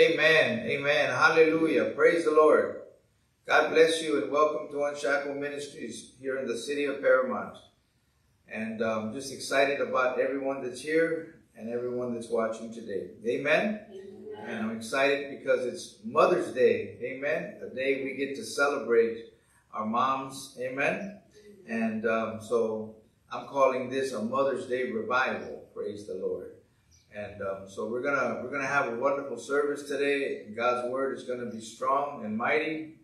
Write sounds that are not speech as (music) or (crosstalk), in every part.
Amen. Amen. Hallelujah. Praise the Lord. God bless you and welcome to Unshackled Ministries here in the city of Paramount. And I'm um, just excited about everyone that's here and everyone that's watching today. Amen. Amen. And I'm excited because it's Mother's Day. Amen. A day we get to celebrate our moms. Amen. And um, so I'm calling this a Mother's Day revival. Praise the Lord. And um, so we're gonna we're gonna have a wonderful service today. God's word is gonna be strong and mighty,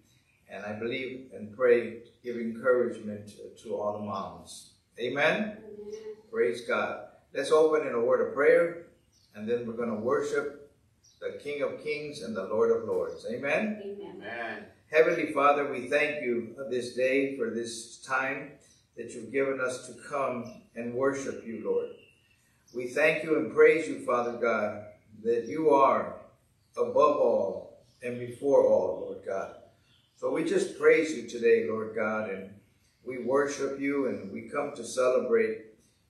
and I believe and pray give encouragement to, to all the moms. Amen? Amen. Praise God. Let's open in a word of prayer, and then we're gonna worship the King of Kings and the Lord of Lords. Amen. Amen. Heavenly Father, we thank you this day for this time that you've given us to come and worship you, Lord. We thank you and praise you, Father God, that you are above all and before all, Lord God. So we just praise you today, Lord God, and we worship you and we come to celebrate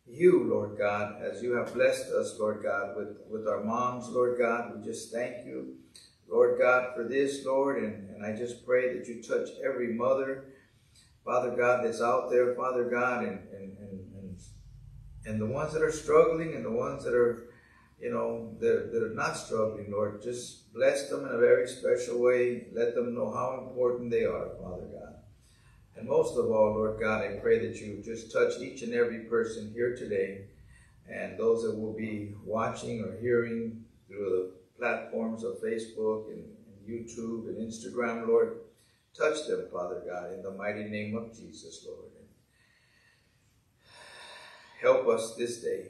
you, Lord God, as you have blessed us, Lord God, with, with our moms, Lord God. We just thank you, Lord God, for this, Lord, and, and I just pray that you touch every mother, Father God, that's out there, Father God, and, and, and and the ones that are struggling and the ones that are, you know, that, that are not struggling, Lord, just bless them in a very special way. Let them know how important they are, Father God. And most of all, Lord God, I pray that you just touch each and every person here today and those that will be watching or hearing through the platforms of Facebook and, and YouTube and Instagram, Lord. Touch them, Father God, in the mighty name of Jesus, Lord. Help us this day.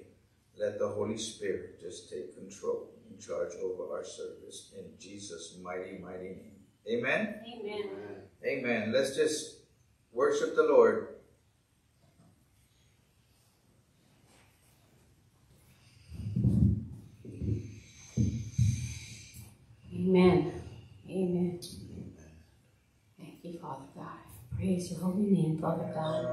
Let the Holy Spirit just take control and charge over our service in Jesus' mighty, mighty name. Amen? Amen. Amen. Let's just worship the Lord. Amen. Amen. Thank you, Father God. Praise your holy name, Father God.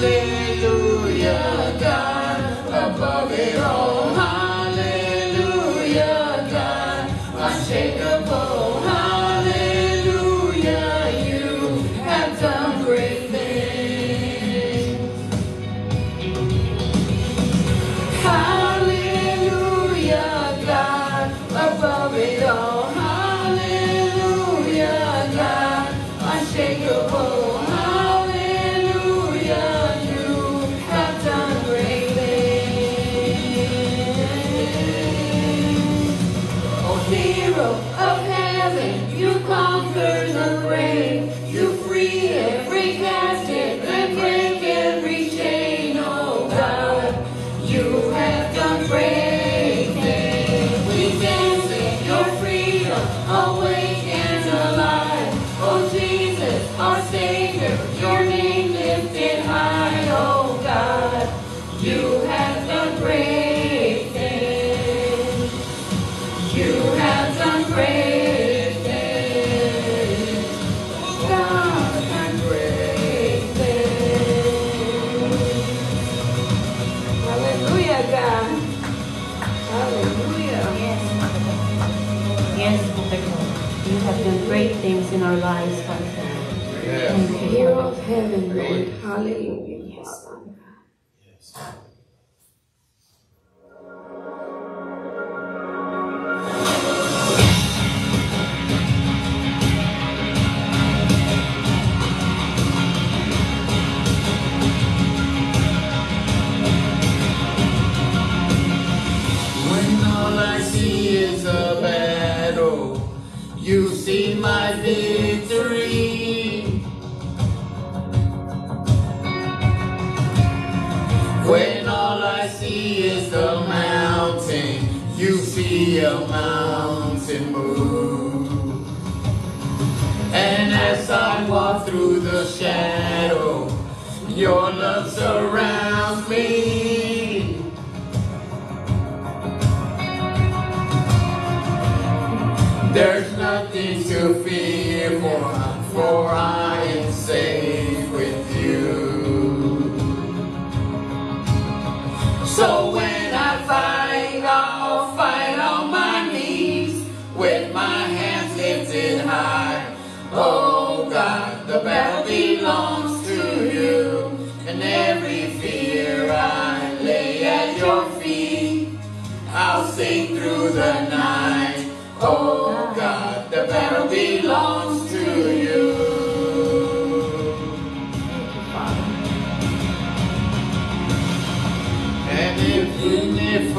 Hallelujah.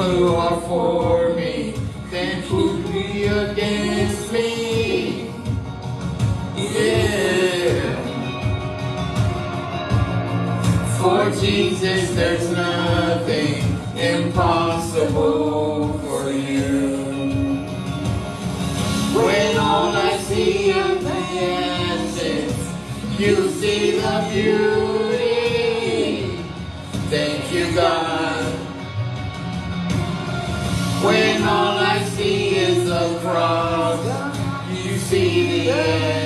Who are for me, then who be against me? Yeah. For Jesus, there's nothing impossible for you. When all I see are the answers, you see the beauty. Thank you, God. cross, you see the end.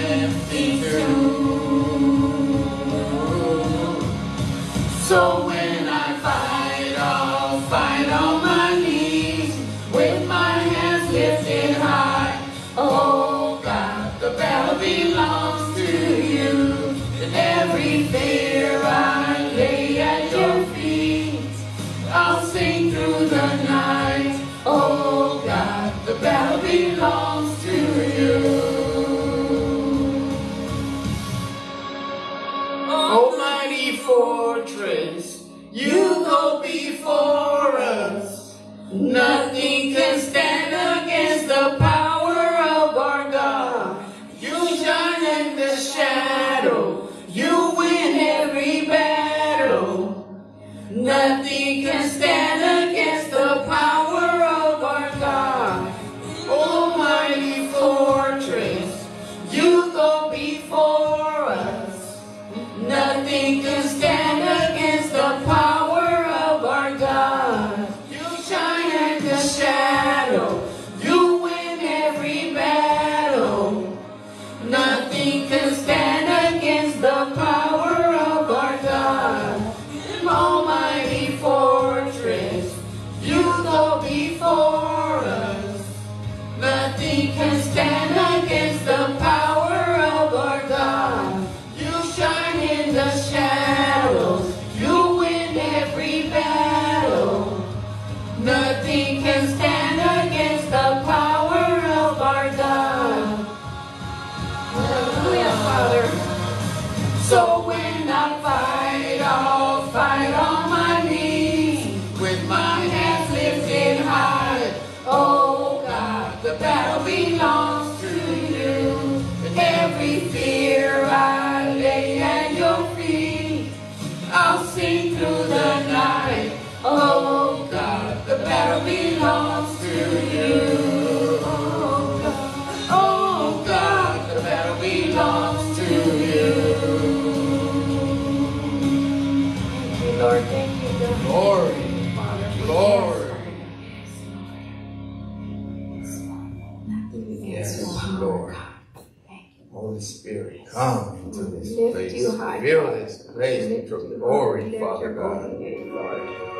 name to glory, Father God.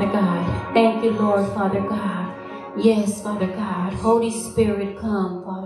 Father God. Thank you, Lord, Father God. Yes, Father God. Holy Spirit, come, Father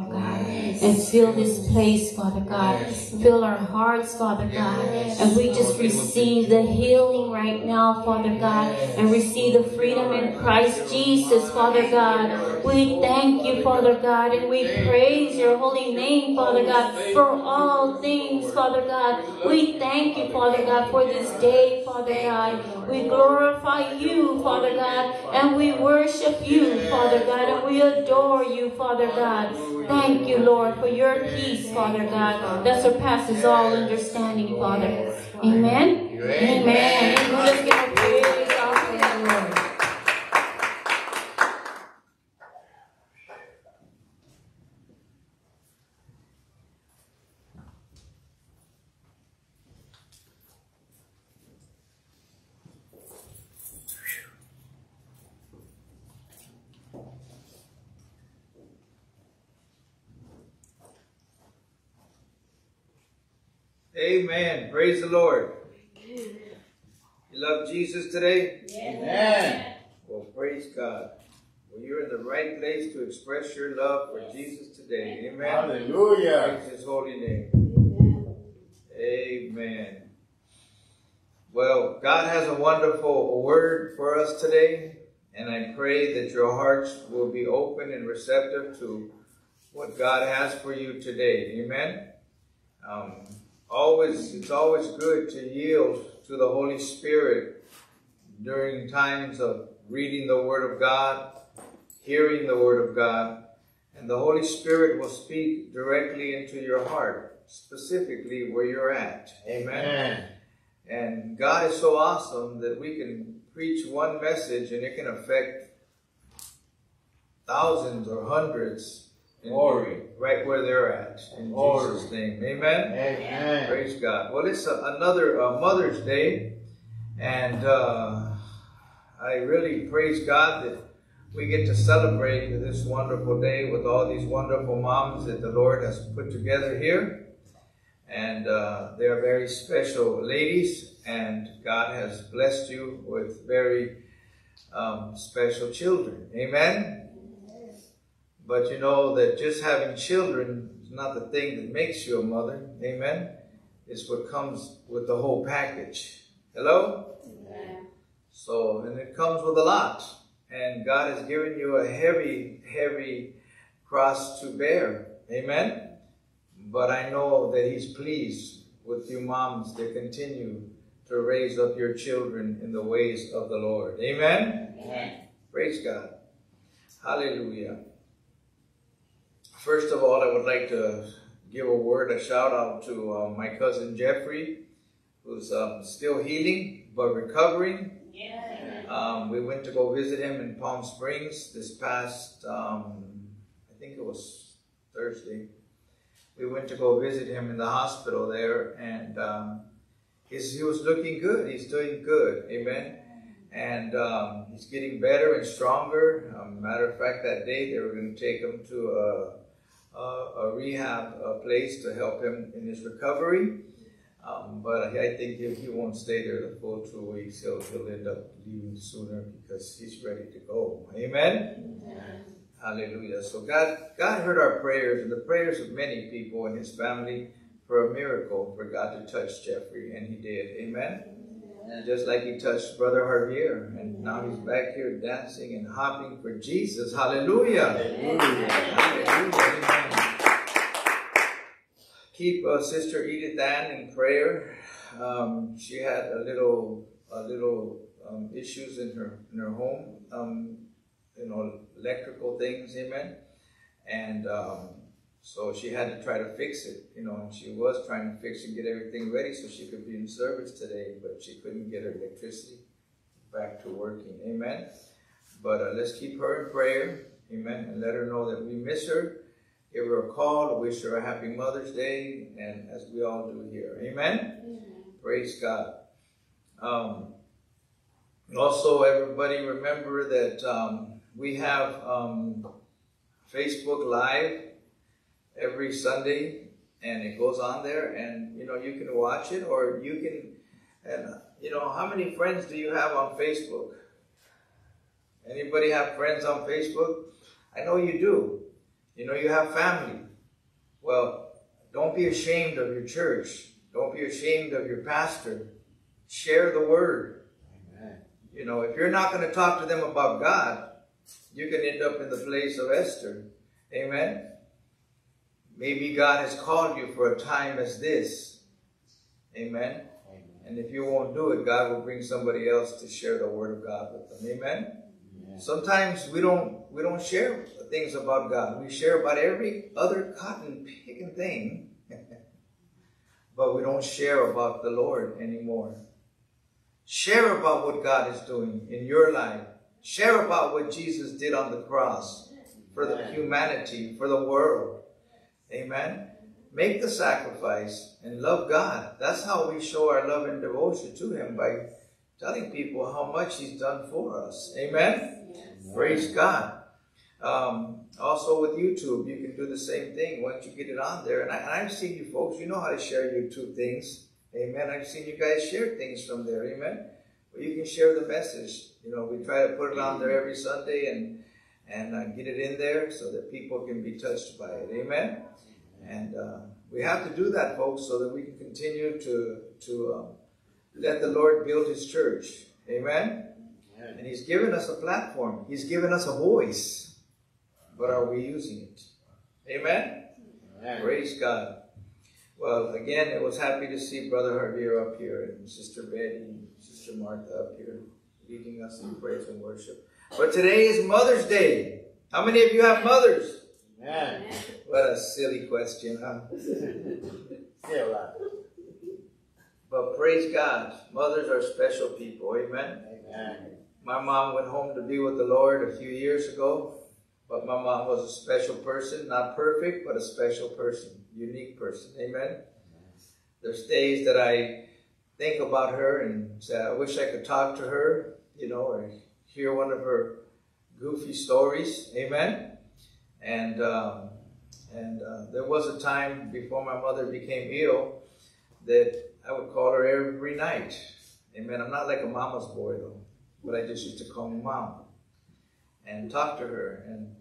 yes. and fill this place, Father God. Yes. Fill our hearts, Father God. And we just receive the healing right now, Father God, and receive the freedom in Christ Jesus, Father God. We thank you, Father God, and we praise your holy name, Father God, for all things, Father God. We thank you, Father God, for this day, Father God. We glorify you, Father God, and we worship you, Father God, and we adore you, Father God. Thank you, Lord, for your peace, Father God, that surpasses all understanding, Father. Amen. Amen. Amen. Amen. Amen. Praise the Lord. You love Jesus today? Amen. Well, praise God. Well, you're in the right place to express your love for Jesus today. Amen. Hallelujah. Praise his holy name. Amen. Well, God has a wonderful word for us today, and I pray that your hearts will be open and receptive to what God has for you today. Amen. Um, always, it's always good to yield to the Holy Spirit during times of reading the Word of God, hearing the Word of God, and the Holy Spirit will speak directly into your heart, specifically where you're at. Amen. Amen. And God is so awesome that we can preach one message and it can affect thousands or hundreds Glory. right where they're at. In Glory. Jesus' name. Amen. Amen. Praise God. Well, it's a, another uh, Mother's Day, and uh, I really praise God that we get to celebrate this wonderful day with all these wonderful moms that the Lord has put together here. And uh, they are very special ladies, and God has blessed you with very um, special children. Amen. But you know that just having children is not the thing that makes you a mother. Amen. It's what comes with the whole package. Hello? Yeah. So, and it comes with a lot. And God has given you a heavy, heavy cross to bear. Amen. But I know that He's pleased with you moms to continue to raise up your children in the ways of the Lord. Amen. Amen. Praise God. Hallelujah. First of all, I would like to give a word, a shout out to uh, my cousin Jeffrey, who's um, still healing but recovering. Um, we went to go visit him in Palm Springs this past, um, I think it was Thursday. We went to go visit him in the hospital there, and um, he's, he was looking good. He's doing good. Amen and um, he's getting better and stronger. Um, matter of fact, that day they were going to take him to a, rehab place to help him in his recovery. Um, but I think if he won't stay there the full two weeks. He'll, he'll end up leaving sooner because he's ready to go. Amen. Hallelujah. So God, God heard our prayers and the prayers of many people in his family for a miracle for God to touch Jeffrey, and he did. Amen. And just like he touched Brother Javier, and now he's back here dancing and hopping for Jesus. Hallelujah. Hallelujah. Hallelujah. Keep uh, Sister Edith Ann in prayer. Um, she had a little, a little um, issues in her in her home. Um, you know, electrical things. Amen. And um, so she had to try to fix it, you know, and she was trying to fix and get everything ready so she could be in service today, but she couldn't get her electricity back to working. Amen. But uh, let's keep her in prayer. Amen. And let her know that we miss her. Give her a call, wish her a happy Mother's Day, and as we all do here. Amen. Praise God. Um, also, everybody remember that um, we have um, Facebook Live every Sunday, and it goes on there, and you know you can watch it, or you can, and you know how many friends do you have on Facebook? Anybody have friends on Facebook? I know you do. You know you have family. Well, don't be ashamed of your church. Don't be ashamed of your pastor. Share the word. Amen. You know, if you're not going to talk to them about God, you can end up in the place of Esther. Amen. Maybe God has called you for a time as this. Amen. Amen. And if you won't do it, God will bring somebody else to share the word of God with them. Amen. Amen. Sometimes we don't we don't share things about God. We share about every other cotton picking thing, (laughs) but we don't share about the Lord anymore. Share about what God is doing in your life. Share about what Jesus did on the cross for the humanity, for the world. Amen. Make the sacrifice and love God. That's how we show our love and devotion to Him by telling people how much He's done for us. Amen. Praise God. Um, also with YouTube, you can do the same thing once you get it on there. And, I, have seen you folks, you know how to share YouTube things. Amen. I've seen you guys share things from there. Amen. Well, you can share the message. You know, we try to put it on there every Sunday and and uh, get it in there so that people can be touched by it. Amen. And uh, we have to do that, folks, so that we can continue to to um, let the Lord build His church. Amen. And He's given us a platform. He's given us a voice, but are we using it? Amen. Amen. Praise God. Well, again, it was happy to see Brother Javier up here and Sister Betty and Sister Martha up here leading us in praise and worship. But today is Mother's Day. How many of you have mothers? Amen. What a silly question, huh? but praise God. Mothers are special people. Amen. Amen. My mom went home to be with the Lord a few years ago. But my mom was a special person, not perfect, but a special person, unique person. Amen. There's days that I think about her and say, I wish I could talk to her, you know, or hear one of her goofy stories. Amen. And um, and uh, there was a time before my mother became ill that I would call her every night. Amen. I'm not like a mama's boy though, but I just used to call me mom and talk to her. And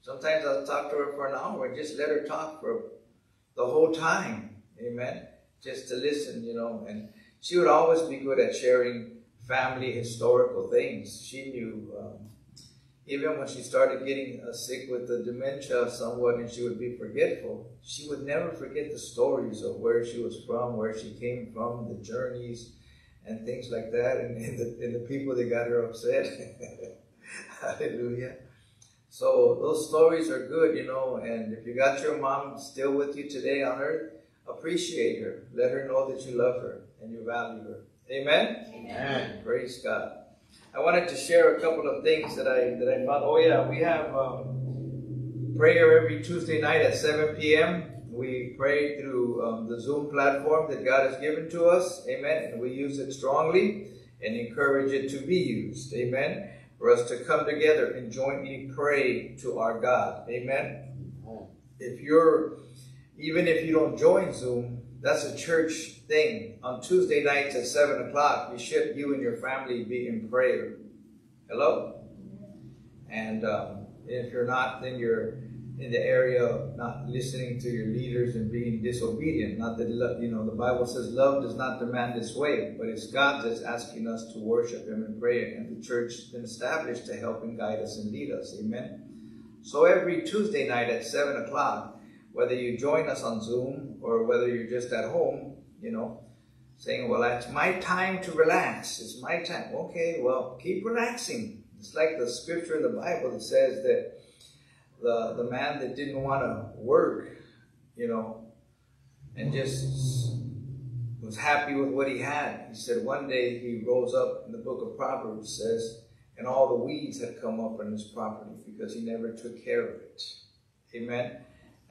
sometimes I'll talk to her for an hour and just let her talk for the whole time. Amen. Just to listen, you know. And she would always be good at sharing family historical things. She knew, um, even when she started getting uh, sick with the dementia somewhat and she would be forgetful, she would never forget the stories of where she was from, where she came from, the journeys, and things like that, and, and, the, and the people that got her upset. (laughs) Hallelujah. So those stories are good, you know, and if you got your mom still with you today on earth, appreciate her. Let her know that you love her and you value her. Amen? Amen. Praise God. I wanted to share a couple of things that I that I found. Oh yeah, we have um, prayer every Tuesday night at 7 p.m. We pray through um, the Zoom platform that God has given to us. Amen. And we use it strongly and encourage it to be used. Amen for us to come together and jointly pray to our God. Amen. If you're, even if you don't join Zoom, that's a church thing. On Tuesday nights at 7 o'clock, you should, you and your family, be in prayer. Hello? And um, if you're not, then you're in the area of not listening to your leaders and being disobedient. Not that, you know, the Bible says love does not demand its way, but it's God that's asking us to worship Him and pray, and the church has been established to help and guide us and lead us. Amen. So every Tuesday night at 7 o'clock, whether you join us on Zoom or whether you're just at home, you know, saying, well, it's my time to relax. It's my time. Okay, well, keep relaxing. It's like the scripture in the Bible that says that the, the man that didn't want to work, you know, and just was happy with what he had. He said one day he rose up in the book of Proverbs says, and all the weeds had come up on his property because he never took care of it. Amen.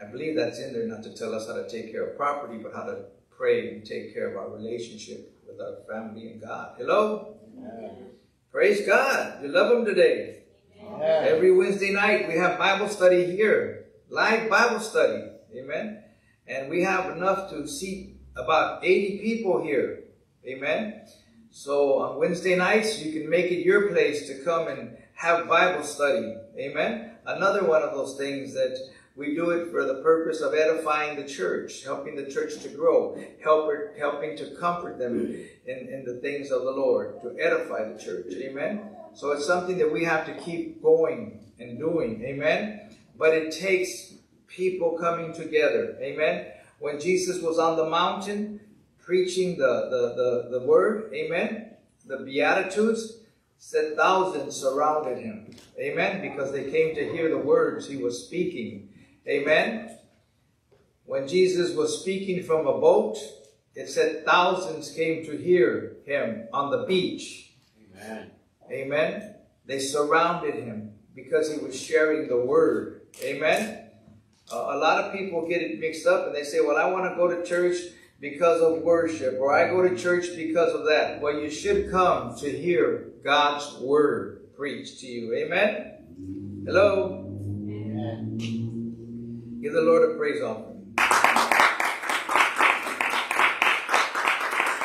I believe that's in there not to tell us how to take care of property, but how to pray and take care of our relationship with our family and God. Hello? Amen. Praise God. You love him today. Amen. Every Wednesday night we have Bible study here, live Bible study. Amen. And we have enough to seat about 80 people here. Amen. So on Wednesday nights, you can make it your place to come and have Bible study. Amen. Another one of those things that we do it for the purpose of edifying the church, helping the church to grow, help, helping to comfort them in, in the things of the Lord, to edify the church. Amen. So it's something that we have to keep going and doing. Amen. But it takes people coming together. Amen. When Jesus was on the mountain preaching the, the, the, the word, amen, the Beatitudes, said thousands surrounded him. Amen. Because they came to hear the words he was speaking. Amen. When Jesus was speaking from a boat, it said thousands came to hear him on the beach. Amen. Amen. They surrounded him because he was sharing the word. Amen. Uh, a lot of people get it mixed up and they say, well, I want to go to church because of worship, or I go to church because of that. Well, you should come to hear God's word preached to you. Amen. Hello. Give the Lord a praise offering.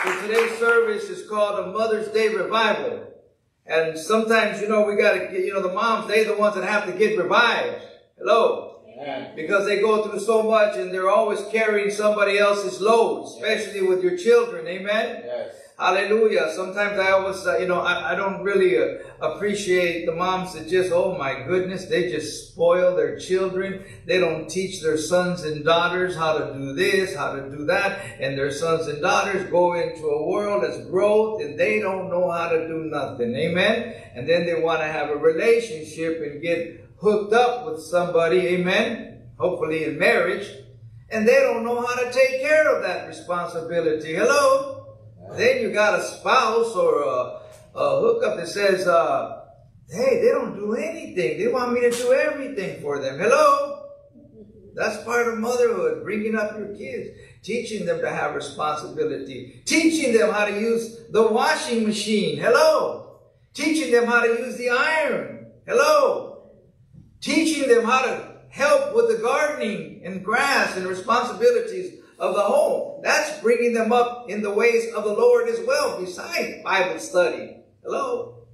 So today's service is called a Mother's Day Revival. And sometimes, you know, we got to get, you know, the moms, they the ones that have to get revived. Hello. Amen. Because they go through so much and they're always carrying somebody else's load, especially with your children. Amen. Yes. Hallelujah. Sometimes I always, uh, you know, I, I don't really uh, appreciate the moms that just, oh my goodness, they just spoil their children. They don't teach their sons and daughters how to do this, how to do that. And their sons and daughters go into a world that's growth and they don't know how to do nothing. Amen. And then they want to have a relationship and get hooked up with somebody. Amen. Hopefully in marriage. And they don't know how to take care of that responsibility. Hello. Then you got a spouse or a, a hookup that says, uh, hey, they don't do anything. They want me to do everything for them. Hello? That's part of motherhood, bringing up your kids, teaching them to have responsibility, teaching them how to use the washing machine. Hello? Teaching them how to use the iron. Hello? Teaching them how to help with the gardening and grass and responsibilities of the home. That's bringing them up in the ways of the Lord as well, besides Bible study. Hello?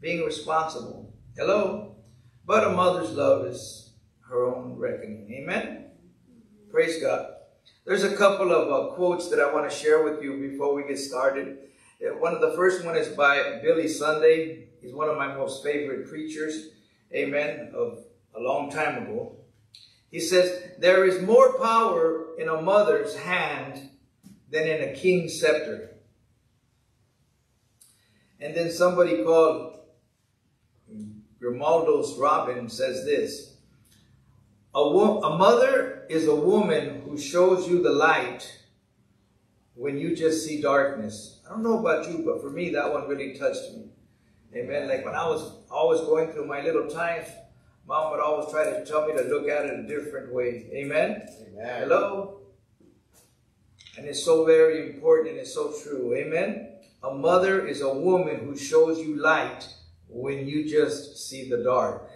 Being responsible. Hello? But a mother's love is her own reckoning. Amen? Praise God. There's a couple of uh, quotes that I want to share with you before we get started. Uh, One of the first one is by Billy Sunday. He's one of my most favorite preachers. Amen. Of a long time ago. He says, There is more power in a mother's hand than in a king's scepter. And then somebody called Grimaldos Robin says this a, a mother is a woman who shows you the light when you just see darkness. I don't know about you, but for me, that one really touched me. Amen. Like when I was always going through my little times, Mom would always try to tell me to look at it a different way. Amen? Amen. Hello? And it's so very important and it's so true. Amen? A mother is a woman who shows you light when you just see the dark.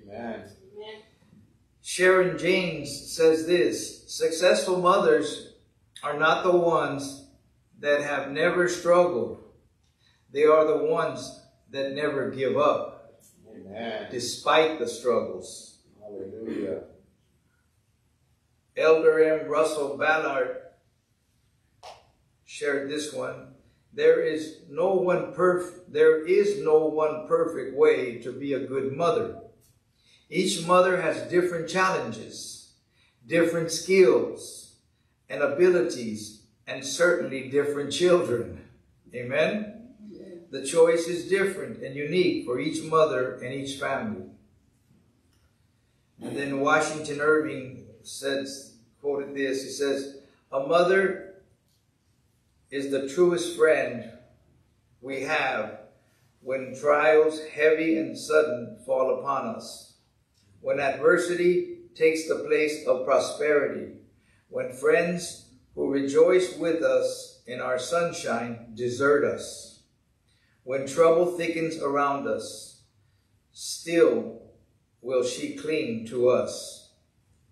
Amen. Sharon Jaynes says this Successful mothers are not the ones that have never struggled, they are the ones that never give up Amen. despite the struggles. Hallelujah. Elder M. Russell Ballard shared this one. There is no one perf- there is no one perfect way to be a good mother. Each mother has different challenges, different skills and abilities, and certainly different children. Amen. The choice is different and unique for each mother and each family. And then Washington Irving says, quoted this, he says, A mother is the truest friend we have when trials heavy and sudden fall upon us, when adversity takes the place of prosperity, when friends who rejoice with us in our sunshine desert us, when trouble thickens around us, still will she cling to us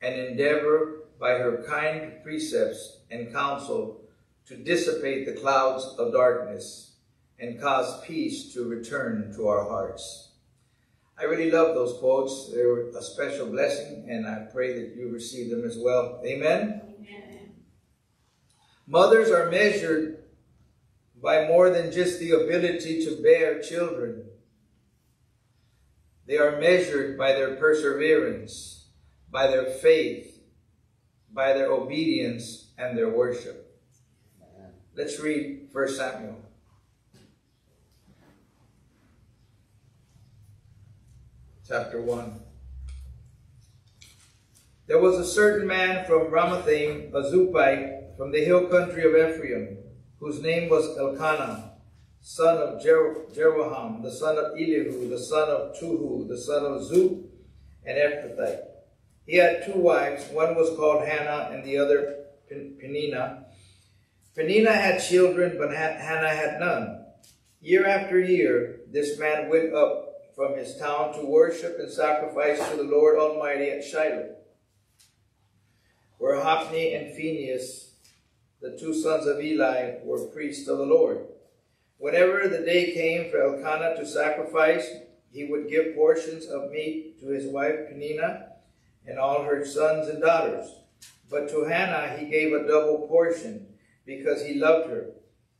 and endeavor by her kind precepts and counsel to dissipate the clouds of darkness and cause peace to return to our hearts. I really love those quotes. They're a special blessing, and I pray that you receive them as well. Amen. Mothers are measured by more than just the ability to bear children. They are measured by their perseverance, by their faith, by their obedience, and their worship. Let's read 1 Samuel. Chapter 1. There was a certain man from Ramathaim, a Zuphite, from the hill country of Ephraim, whose name was Elkanah, son of Jer- Jeroham, the son of Elihu, the son of Tuhu, the son of Zu, and Ephrathite. He had two wives. One was called Hannah, and the other Pen- Peninnah. Peninnah had children, but Han- Hannah had none. Year after year, this man went up from his town to worship and sacrifice to the Lord Almighty at Shiloh. where Hophni and Phinehas, the two sons of Eli, were priests of the Lord. Whenever the day came for Elkanah to sacrifice, he would give portions of meat to his wife Peninnah and all her sons and daughters. But to Hannah he gave a double portion, because he loved her,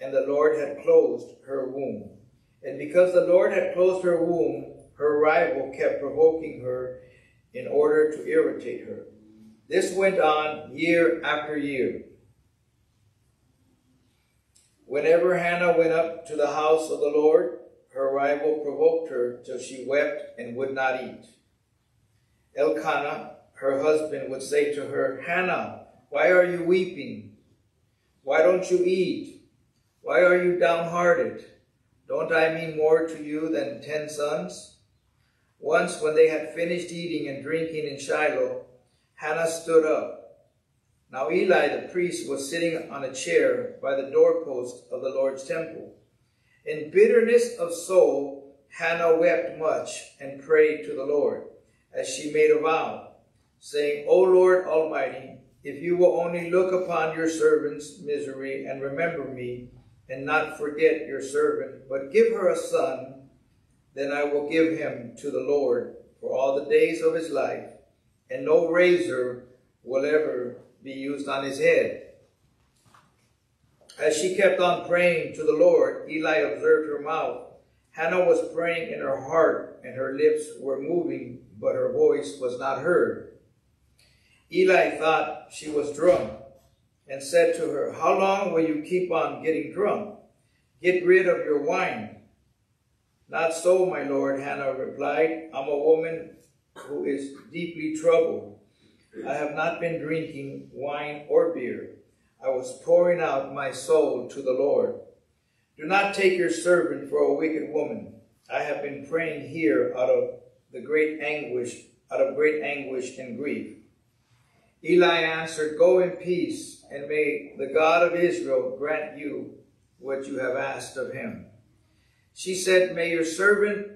and the Lord had closed her womb. And because the Lord had closed her womb, her rival kept provoking her in order to irritate her. This went on year after year. Whenever Hannah went up to the house of the Lord, her rival provoked her till she wept and would not eat. Elkanah, her husband, would say to her, Hannah, why are you weeping? Why don't you eat? Why are you downhearted? Don't I mean more to you than ten sons? Once, when they had finished eating and drinking in Shiloh, Hannah stood up. Now Eli the priest was sitting on a chair by the doorpost of the Lord's temple. In bitterness of soul, Hannah wept much and prayed to the Lord, as she made a vow, saying, O Lord Almighty, if you will only look upon your servant's misery and remember me, and not forget your servant, but give her a son, then I will give him to the Lord for all the days of his life, and no razor will ever be used on his head. As she kept on praying to the Lord, Eli observed her mouth. Hannah was praying in her heart, and her lips were moving, but her voice was not heard. Eli thought she was drunk and said to her, How long will you keep on getting drunk? Get rid of your wine. Not so, my lord, Hannah replied. I'm a woman who is deeply troubled. I have not been drinking wine or beer. I was pouring out my soul to the Lord. Do not take your servant for a wicked woman. I have been praying here out of the great anguish, out of great anguish and grief. Eli answered, Go in peace, and may the God of Israel grant you what you have asked of him. She said, May your servant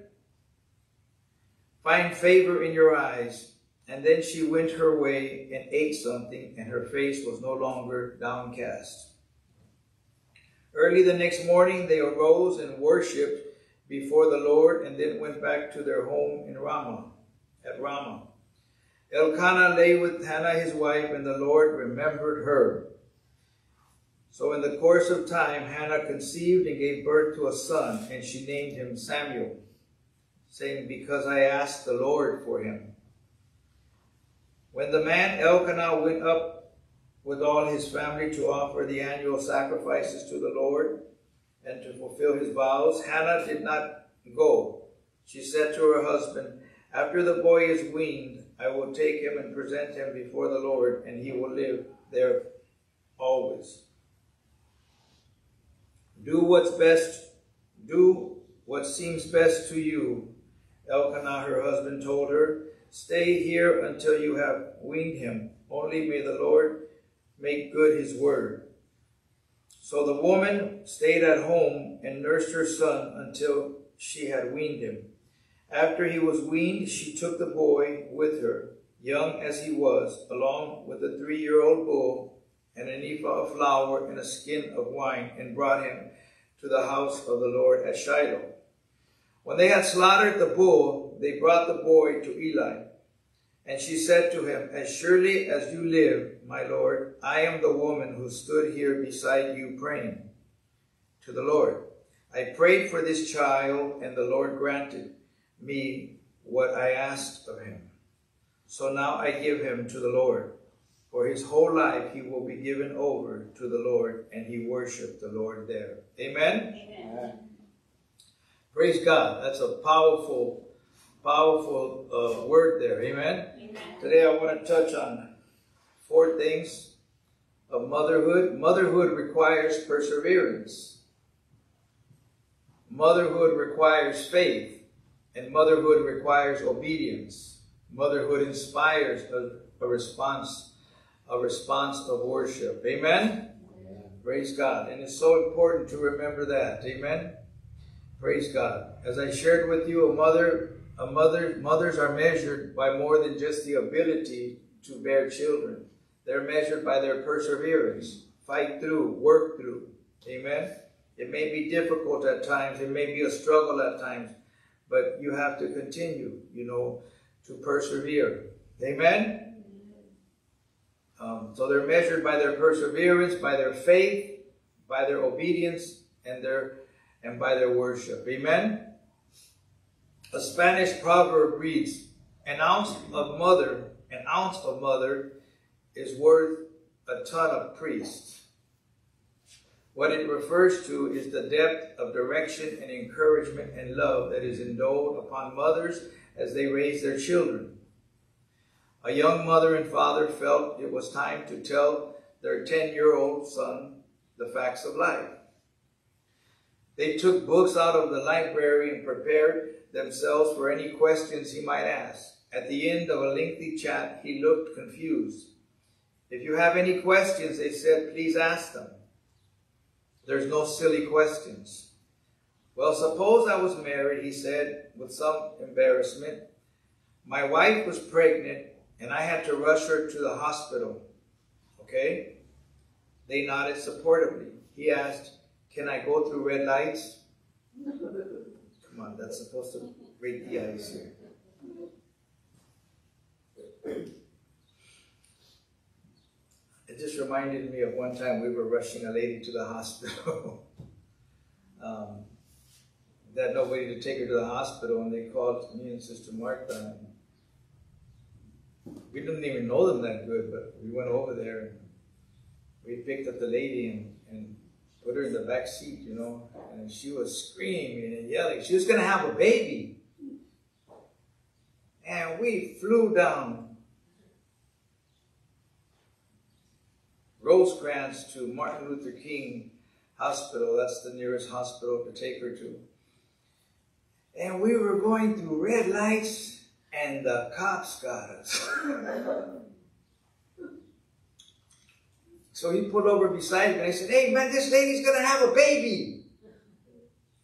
find favor in your eyes. And then she went her way and ate something, and her face was no longer downcast. Early the next morning, they arose and worshipped before the Lord, and then went back to their home in Ramah, at Ramah. Elkanah lay with Hannah his wife, and the Lord remembered her. So in the course of time, Hannah conceived and gave birth to a son, and she named him Samuel, saying, Because I asked the Lord for him. When the man Elkanah went up with all his family to offer the annual sacrifices to the Lord and to fulfill his vows, Hannah did not go. She said to her husband, After the boy is weaned, I will take him and present him before the Lord, and he will live there always. Do what's best, do what seems best to you, Elkanah, her husband, told her. Stay here until you have weaned him. Only may the Lord make good his word. So the woman stayed at home and nursed her son until she had weaned him. After he was weaned, she took the boy with her, young as he was, along with a three year old bull and an ephah of flour and a skin of wine, and brought him to the house of the Lord at Shiloh. When they had slaughtered the bull, they brought the boy to Eli. And she said to him, As surely as you live, my Lord, I am the woman who stood here beside you praying to the Lord. I prayed for this child, and the Lord granted me what I asked of him. So now I give him to the Lord. For his whole life he will be given over to the Lord, and he worshiped the Lord there. Amen? Amen. Praise God. That's a powerful, powerful uh, word there. Amen? Amen. Today I want to touch on four things of motherhood. Motherhood requires perseverance. Motherhood requires faith. And motherhood requires obedience. Motherhood inspires a, a response, a response of worship. Amen? Praise God. And it's so important to remember that. Amen? Praise God. As I shared with you, a mother, a mother, mothers are measured by more than just the ability to bear children. They're measured by their perseverance. Fight through, work through. Amen. It may be difficult at times, it may be a struggle at times, but you have to continue, you know, to persevere. Amen. Um, so they're measured by their perseverance, by their faith, by their obedience, and their and by their worship. Amen. A Spanish proverb reads, "An ounce of mother, an ounce of mother, is worth a ton of priest." What it refers to is the depth of direction and encouragement and love that is endowed upon mothers as they raise their children. A young mother and father felt it was time to tell their 10 year old son the facts of life. They took books out of the library and prepared themselves for any questions he might ask. At the end of a lengthy chat, he looked confused. If you have any questions, they said, please ask them. There's no silly questions. Well, suppose I was married, he said with some embarrassment. My wife was pregnant and I had to rush her to the hospital. Okay? They nodded supportively. He asked, Can I go through red lights? Come on, that's supposed to break the ice here. It just reminded me of one time we were rushing a lady to the (laughs) hospital. um, they had nobody to take her to the hospital, and they called me and Sister Martha. We didn't even know them that good, but we went over there and we picked up the lady and, and put her in the back seat, you know, and she was screaming and yelling. She was going to have a baby. And we flew down Rosecrans to Martin Luther King Hospital. That's the nearest hospital to take her to. And we were going through red lights, and the cops got us. (laughs) so he pulled over beside me, and I said, Hey, man, this lady's going to have a baby.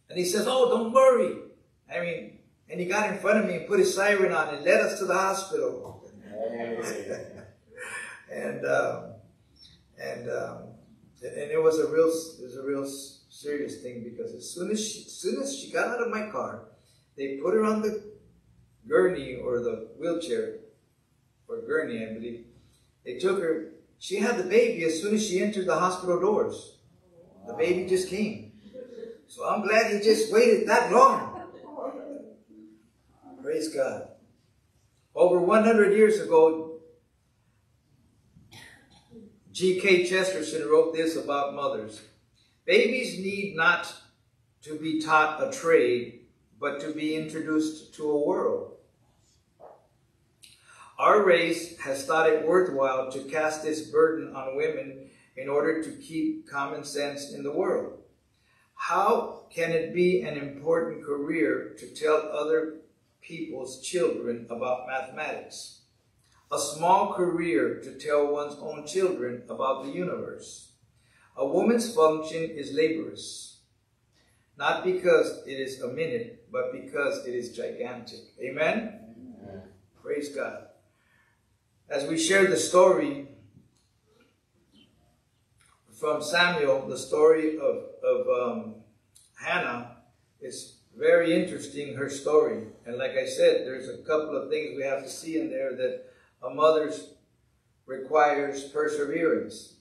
And he says, Oh, don't worry. I mean, and he got in front of me and put his siren on and led us to the hospital. (laughs) and um, and um, and it was a real it was a real serious thing because as soon as she as soon as she got out of my car, they put her on the gurney or the wheelchair or gurney, I believe. They took her. She had the baby as soon as she entered the hospital doors. The baby just came. So I'm glad he just waited that long. Praise God. Over 100 years ago, G.K. Chesterton wrote this about mothers. Babies need not to be taught a trade, but to be introduced to a world. Our race has thought it worthwhile to cast this burden on women in order to keep common sense in the world. How can it be an important career to tell other people's children about mathematics? a small career to tell one's own children about the universe. A woman's function is laborious, not because it is a minute, but because it is gigantic. Amen? Amen. Praise God. As we share the story from Samuel, the story of, of um, Hannah, it's very interesting, her story. And like I said, there's a couple of things we have to see in there that a mother's requires perseverance.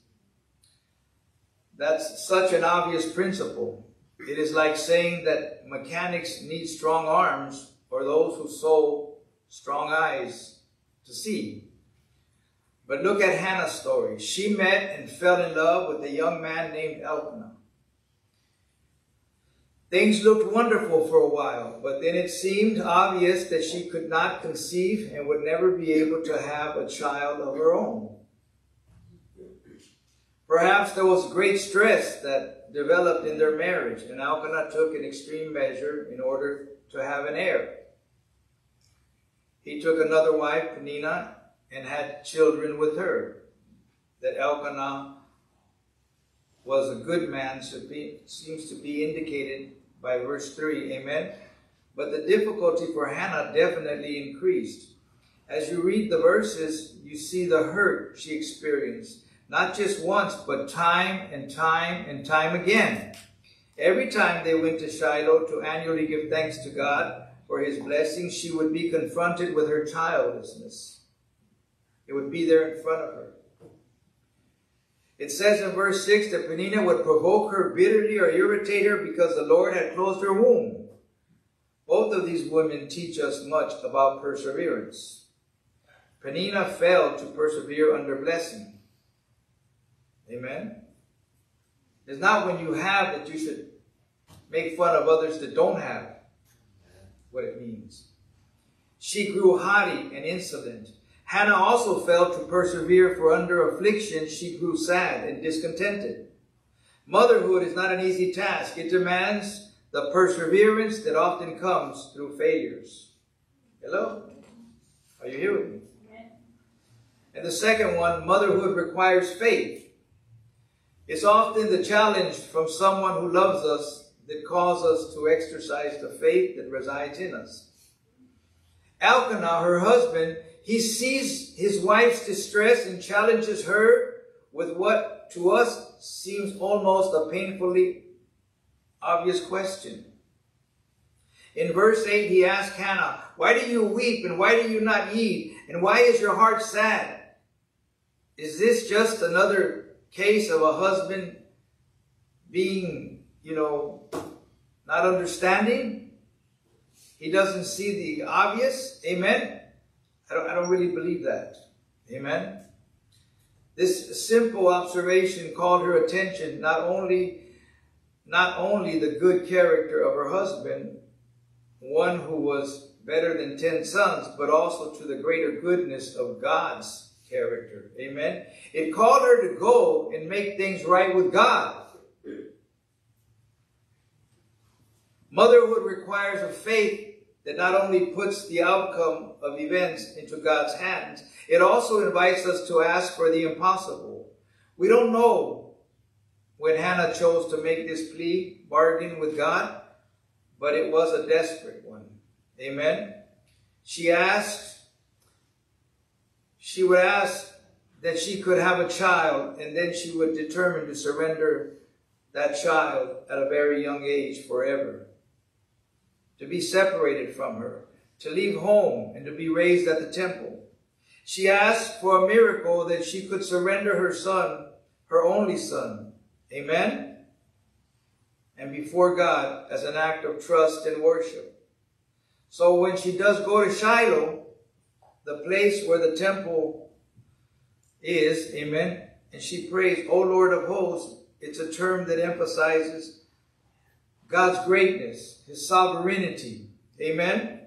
That's such an obvious principle. It is like saying that mechanics need strong arms or those who sew strong eyes to see. But look at Hannah's story. She met and fell in love with a young man named Elkanah. Things looked wonderful for a while, but then it seemed obvious that she could not conceive and would never be able to have a child of her own. Perhaps there was great stress that developed in their marriage, and Elkanah took an extreme measure in order to have an heir. He took another wife, Peninnah, and had children with her. That Elkanah was a good man seems to be indicated by verse 3. Amen. But the difficulty for Hannah definitely increased. as you read the verses, you see the hurt she experienced. Not just once, but time and time and time again. Every time they went to Shiloh to annually give thanks to God for his blessings, she would be confronted with her childlessness. It would be there in front of her. It says in verse 6 that Peninnah would provoke her bitterly or irritate her because the Lord had closed her womb. Both of these women teach us much about perseverance. Peninnah failed to persevere under blessing. Amen. It's not when you have that you should make fun of others that don't have what it means. She grew haughty and insolent. Hannah also failed to persevere, for under affliction she grew sad and discontented. Motherhood is not an easy task. It demands the perseverance that often comes through failures. Hello? Are you hearing me? And the second one, motherhood requires faith. It's often the challenge from someone who loves us that calls us to exercise the faith that resides in us. Elkanah, her husband, he sees his wife's distress and challenges her with what to us seems almost a painfully obvious question. In verse 8, he asks Hannah, Why do you weep and why do you not eat? And why is your heart sad? Is this just another case of a husband being, you know, not understanding? He doesn't see the obvious? Amen? I don't, I don't really believe that. Amen? This simple observation called her attention not only not only the good character of her husband, one who was better than ten sons, but also to the greater goodness of God's character. Amen. It called her to go and make things right with God. Motherhood requires a faith that not only puts the outcome of events into God's hands, it also invites us to ask for the impossible. We don't know when Hannah chose to make this plea, bargain with God, but it was a desperate one. Amen. She asked, she would ask that she could have a child, and then she would determine to surrender that child at a very young age forever to be separated from her, to leave home, and to be raised at the temple. She asked for a miracle that she could surrender her son, her only son. Amen? And before God as an act of trust and worship. So when she does go to Shiloh, the place where the temple is, amen, and she prays, O Lord of hosts, it's a term that emphasizes God's greatness, his sovereignty. Amen.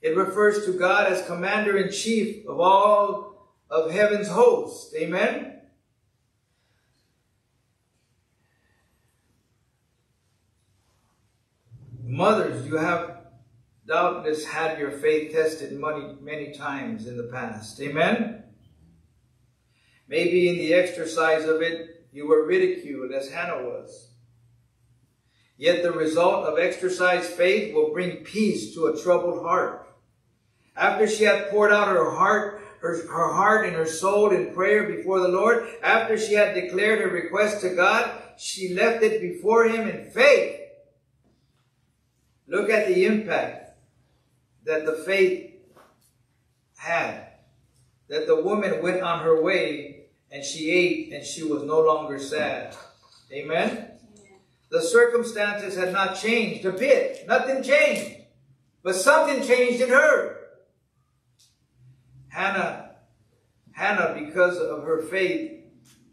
It refers to God as commander in chief of all of heaven's hosts. Amen. Mothers, you have doubtless had your faith tested many, many times in the past. Amen. Maybe in the exercise of it, you were ridiculed as Hannah was. Yet the result of exercised faith will bring peace to a troubled heart. After she had poured out her heart, her, her heart and her soul in prayer before the Lord, after she had declared her request to God, she left it before him in faith. Look at the impact that the faith had. That the woman went on her way and she ate and she was no longer sad. Amen? The circumstances had not changed a bit. Nothing changed. But something changed in her. Hannah, Hannah, because of her faith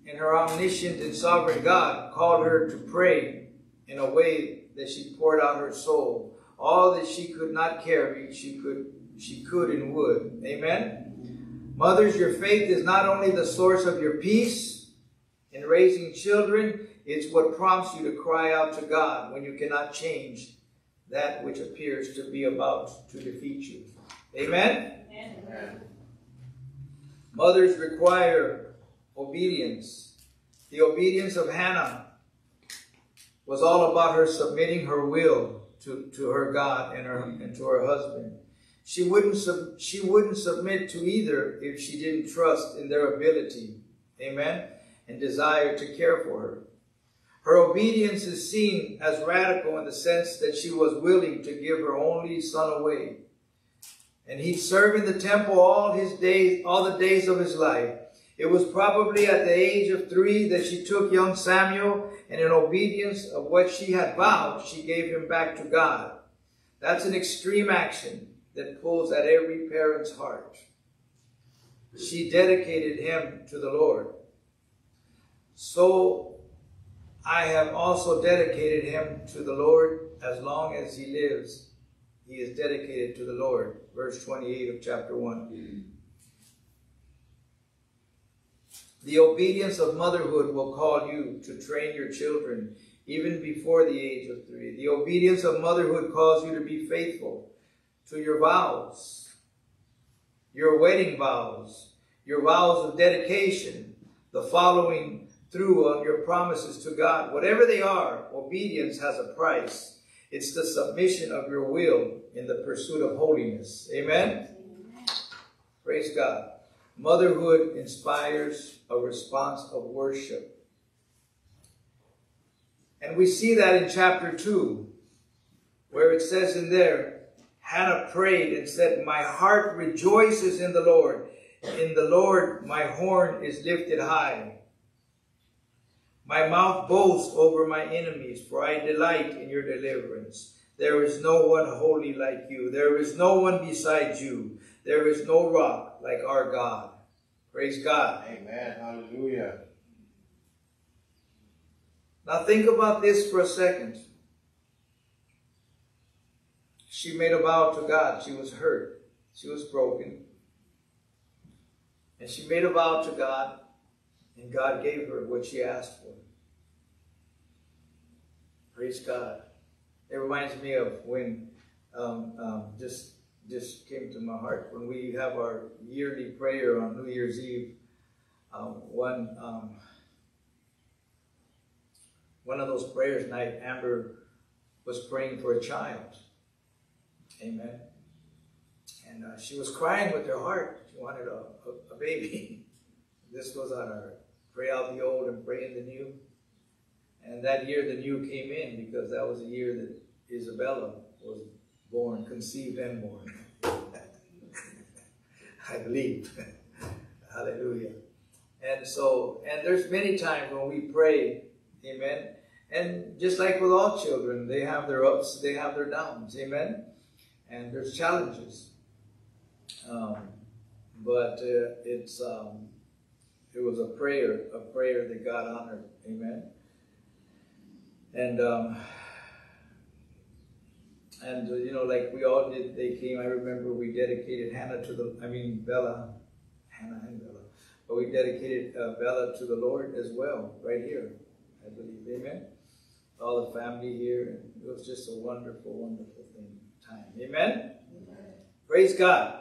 in her omniscient and sovereign God, called her to pray in a way that she poured out her soul. All that she could not carry, she could, she could and would. Amen. Mothers, your faith is not only the source of your peace in raising children, it's what prompts you to cry out to God when you cannot change that which appears to be about to defeat you. Amen? Amen. Mothers require obedience. The obedience of Hannah was all about her submitting her will to, to her God and, her, and to her husband. She wouldn't, sub- she wouldn't submit to either if she didn't trust in their ability, amen, and desire to care for her. Her obedience is seen as radical in the sense that she was willing to give her only son away. And he'd serve in the temple all his days, all the days of his life. It was probably at the age of three that she took young Samuel, and in obedience of what she had vowed, she gave him back to God. That's an extreme action that pulls at every parent's heart. She dedicated him to the Lord. So I have also dedicated him to the Lord as long as he lives. He is dedicated to the Lord. Verse 28 of chapter 1. Mm-hmm. The obedience of motherhood will call you to train your children even before the age of three. The obedience of motherhood calls you to be faithful to your vows, your wedding vows, your vows of dedication, the following through on your promises to God. Whatever they are, obedience has a price. It's the submission of your will in the pursuit of holiness. Amen? Amen. Praise God. Motherhood inspires a response of worship. And we see that in chapter 2, where it says in there, Hannah prayed and said, My heart rejoices in the Lord. In the Lord my horn is lifted high. My mouth boasts over my enemies, for I delight in your deliverance. There is no one holy like you. There is no one beside you. There is no rock like our God. Praise God. Amen. Hallelujah. Now think about this for a second. She made a vow to God. She was hurt. She was broken. And she made a vow to God, and God gave her what she asked for. Praise God. It reminds me of when um, um, just just came to my heart when we have our yearly prayer on New Year's Eve. Um, one um, one of those prayers night, Amber was praying for a child. Amen. And uh, she was crying with her heart. She wanted a, a, a baby. (laughs) this was on our pray out the old and pray in the new. And that year the new came in because that was the year that Isabella was born, conceived and born. (laughs) I believe. (laughs) Hallelujah. And so, and there's many times when we pray, amen. And just like with all children, they have their ups, they have their downs, amen. And there's challenges. Um, but uh, it's um, it was a prayer, a prayer that God honored, amen. And um, and uh, you know, like we all did, they came. I remember we dedicated Hannah to the, I mean Bella, Hannah and Bella, but we dedicated uh, Bella to the Lord as well, right here, I believe. Amen. All the family here, it was just a wonderful, wonderful thing time. Amen. Amen. Praise God.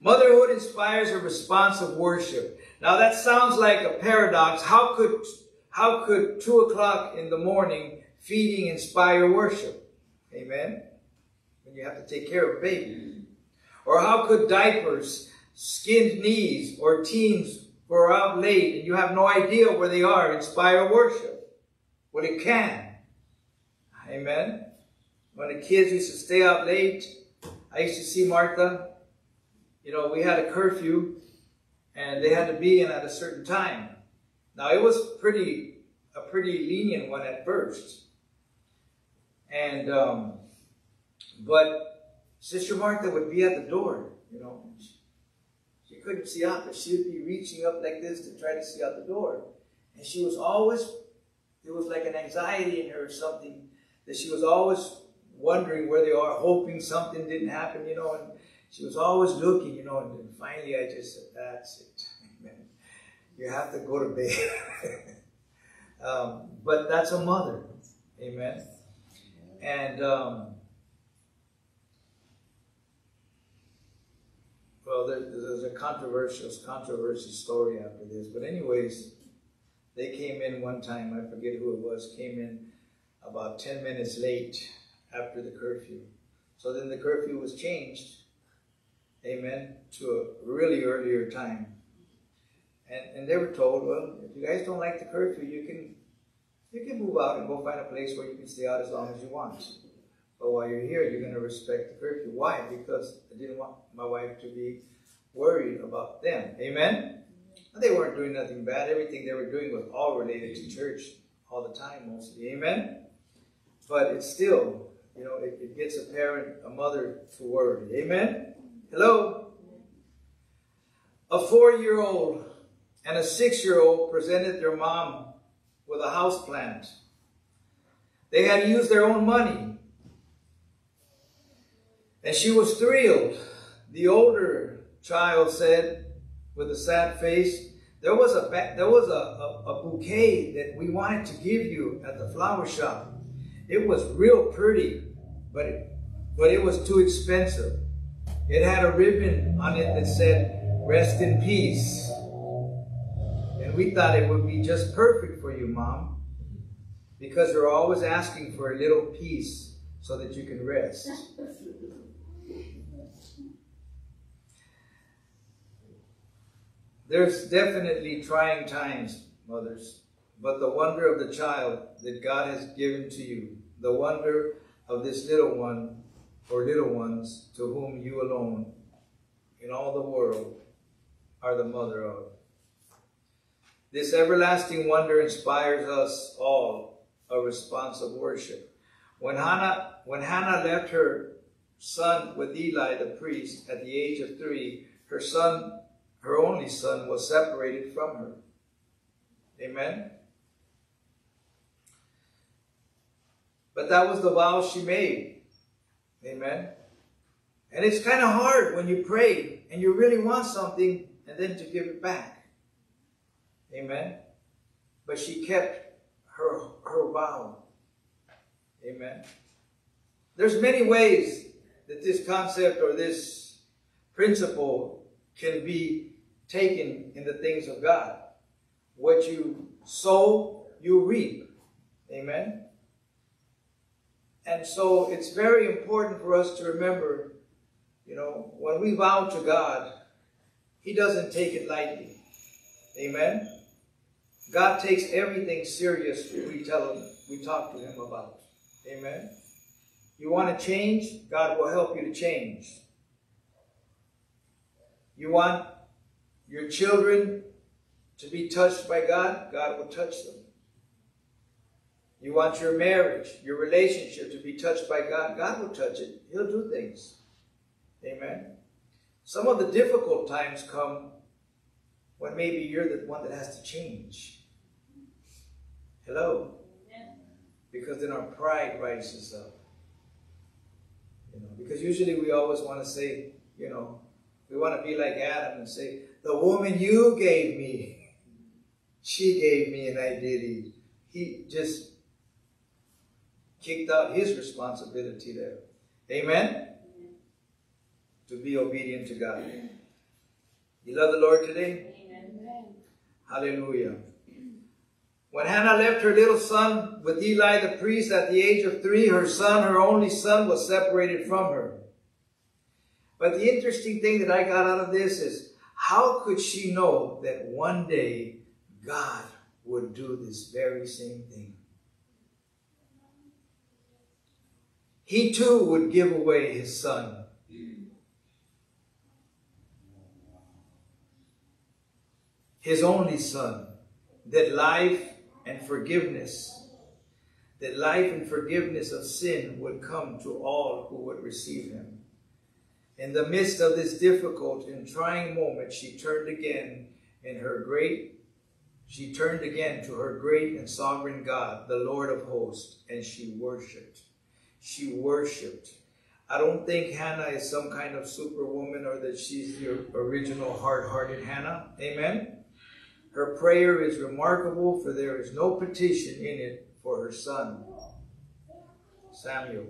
Motherhood inspires a response of worship. Now that sounds like a paradox. How could how could two o'clock in the morning feeding inspire worship? Amen when you have to take care of baby? Or how could diapers, skinned knees, or teens who are out late and you have no idea where they are inspire worship? Well, it can. Amen. When the kids used to stay out late, I used to see Martha. You know, we had a curfew and they had to be in at a certain time. Now it was pretty a pretty lenient one at first. And um, but Sister Martha would be at the door, you know. She couldn't see out, but she would be reaching up like this to try to see out the door. And she was always, there was like an anxiety in her or something, that she was always wondering where they are, hoping something didn't happen, you know. And she was always looking, you know. And then finally I just said, that's it. (laughs) Amen. You have to go to bed. (laughs) um, but that's a mother. Amen. And um, Well, there, there's a controversial, controversy story after this. But anyways, they came in one time, I forget who it was, came in about 10 minutes late after the curfew. So then the curfew was changed Amen. To a really earlier time. And, and they were told, well, if you guys don't like the curfew, you can you can move out and go find a place where you can stay out as long as you want. But while you're here, you're going to respect the curfew. Why? Because I didn't want my wife to be worried about them. Amen? They weren't doing nothing bad. Everything they were doing was all related to church all the time, mostly. Amen? But it's still, you know, it, it gets a parent, a mother to worry. Amen? Hello? A four year old and a six year old presented their mom with a house plant. They had used their own money. And she was thrilled. The older child said with a sad face, there was a there was a, a, a, bouquet that we wanted to give you at the flower shop. It was real pretty, but it, but it was too expensive. It had a ribbon on it that said, rest in peace. And we thought it would be just perfect for you, Mom, because you're always asking for a little peace so that you can rest. There's definitely trying times, mothers, but the wonder of the child that God has given to you, the wonder of this little one or little ones to whom you alone in all the world are the mother of. This everlasting wonder inspires us all a response of worship. When Hannah, when Hannah left her son with Eli the priest at the age of three, her son, her only son, was separated from her. Amen. But that was the vow she made. Amen. And it's kind of hard when you pray and you really want something and then to give it back. Amen. But she kept her, her vow. Amen. There's many ways that this concept or this principle can be taken in the things of God. What you sow, you reap. Amen. And so it's very important for us to remember, you know, when we vow to God, He doesn't take it lightly. Amen. God takes everything serious we tell him, we talk to him about. Amen. You want to change? God will help you to change. You want your children to be touched by God? God will touch them. You want your marriage, your relationship to be touched by God? God will touch it. He'll do things. Amen. Some of the difficult times come when maybe you're the one that has to change. Hello? Because then our pride rises up. You know, because usually we always want to say, you know, we want to be like Adam and say, the woman you gave me, she gave me and I did it. He just kicked out his responsibility there. Amen? To be obedient to God. You love the Lord today? Amen. Hallelujah. When Hannah left her little son with Eli the priest at the age of three, her son, her only son, was separated from her. But the interesting thing that I got out of this is how could she know that one day God would do this very same thing? He too would give away his son. His only son, that life and forgiveness, that life and forgiveness of sin would come to all who would receive him. In the midst of this difficult and trying moment, she turned again in her great, she turned again to her great and sovereign God, the Lord of hosts, and she worshiped. She worshiped. I don't think Hannah is some kind of superwoman or that she's the original hard-hearted Hannah. Amen? Her prayer is remarkable, for there is no petition in it for her son, Samuel.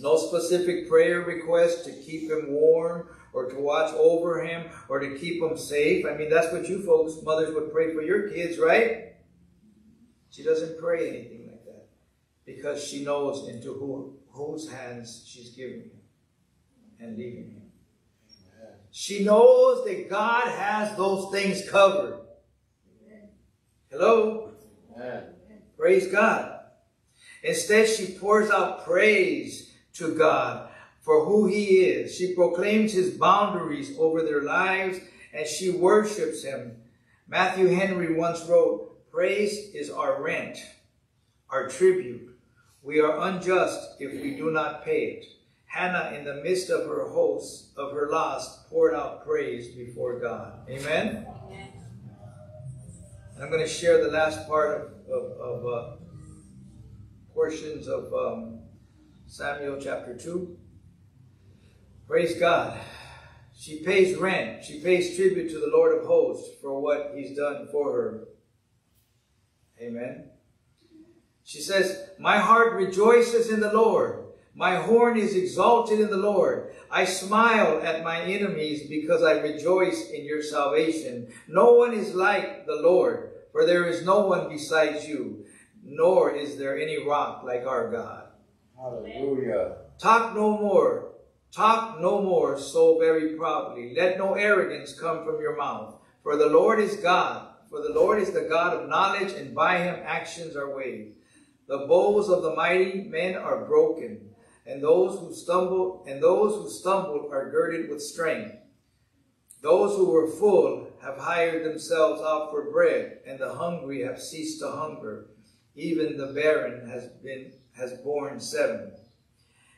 No specific prayer request to keep him warm or to watch over him or to keep him safe. I mean, that's what you folks, mothers, would pray for your kids, right? She doesn't pray anything because she knows into who, whose hands she's giving him and leaving him. She knows that God has those things covered. Hello? Praise God. Instead, she pours out praise to God for who he is. She proclaims his boundaries over their lives and she worships him. Matthew Henry once wrote, Praise is our rent, our tribute. We are unjust if we do not pay it. Hannah, in the midst of her hosts, of her loss, poured out praise before God. Amen? Amen. I'm going to share the last part of, of, of uh, portions of um, Samuel chapter 2. Praise God. She pays rent. She pays tribute to the Lord of hosts for what he's done for her. Amen. She says, My heart rejoices in the Lord. My horn is exalted in the Lord. I smile at my enemies because I rejoice in your salvation. No one is like the Lord, for there is no one besides you, nor is there any rock like our God. Hallelujah. Talk no more Talk no more so very proudly. Let no arrogance come from your mouth. For the Lord is God. For the Lord is the God of knowledge, and by him actions are weighed. The bows of the mighty men are broken, and those who stumble and those who stumble are girded with strength. Those who were full have hired themselves out for bread, and the hungry have ceased to hunger. Even the barren has been has borne seven.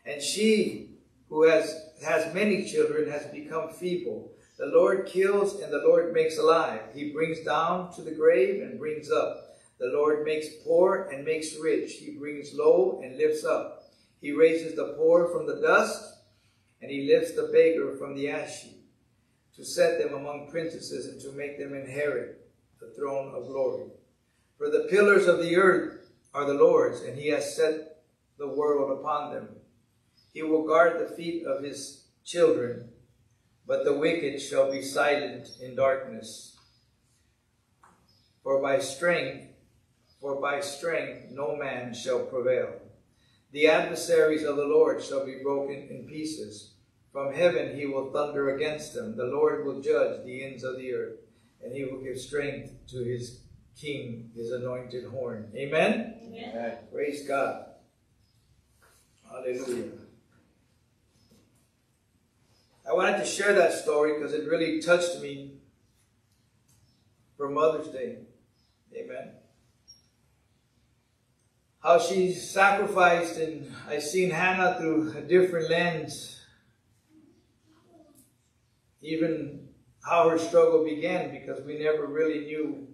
And she who has, has many children has become feeble. The Lord kills and the Lord makes alive. He brings down to the grave and brings up. The Lord makes poor and makes rich. He brings low and lifts up. He raises the poor from the dust and he lifts the beggar from the ash heap to set them among princesses and to make them inherit the throne of glory. For the pillars of the earth are the Lord's and he has set the world upon them. He will guard the feet of his children, but the wicked shall be silent in darkness. For by strength, for by strength no man shall prevail. The adversaries of the Lord shall be broken in pieces. From heaven he will thunder against them. The Lord will judge the ends of the earth, and he will give strength to his king, his anointed horn. Amen? Amen. Praise God. Hallelujah. I wanted to share that story because it really touched me for Mother's Day. Amen. How she sacrificed, and I seen Hannah through a different lens. Even how her struggle began, because we never really knew.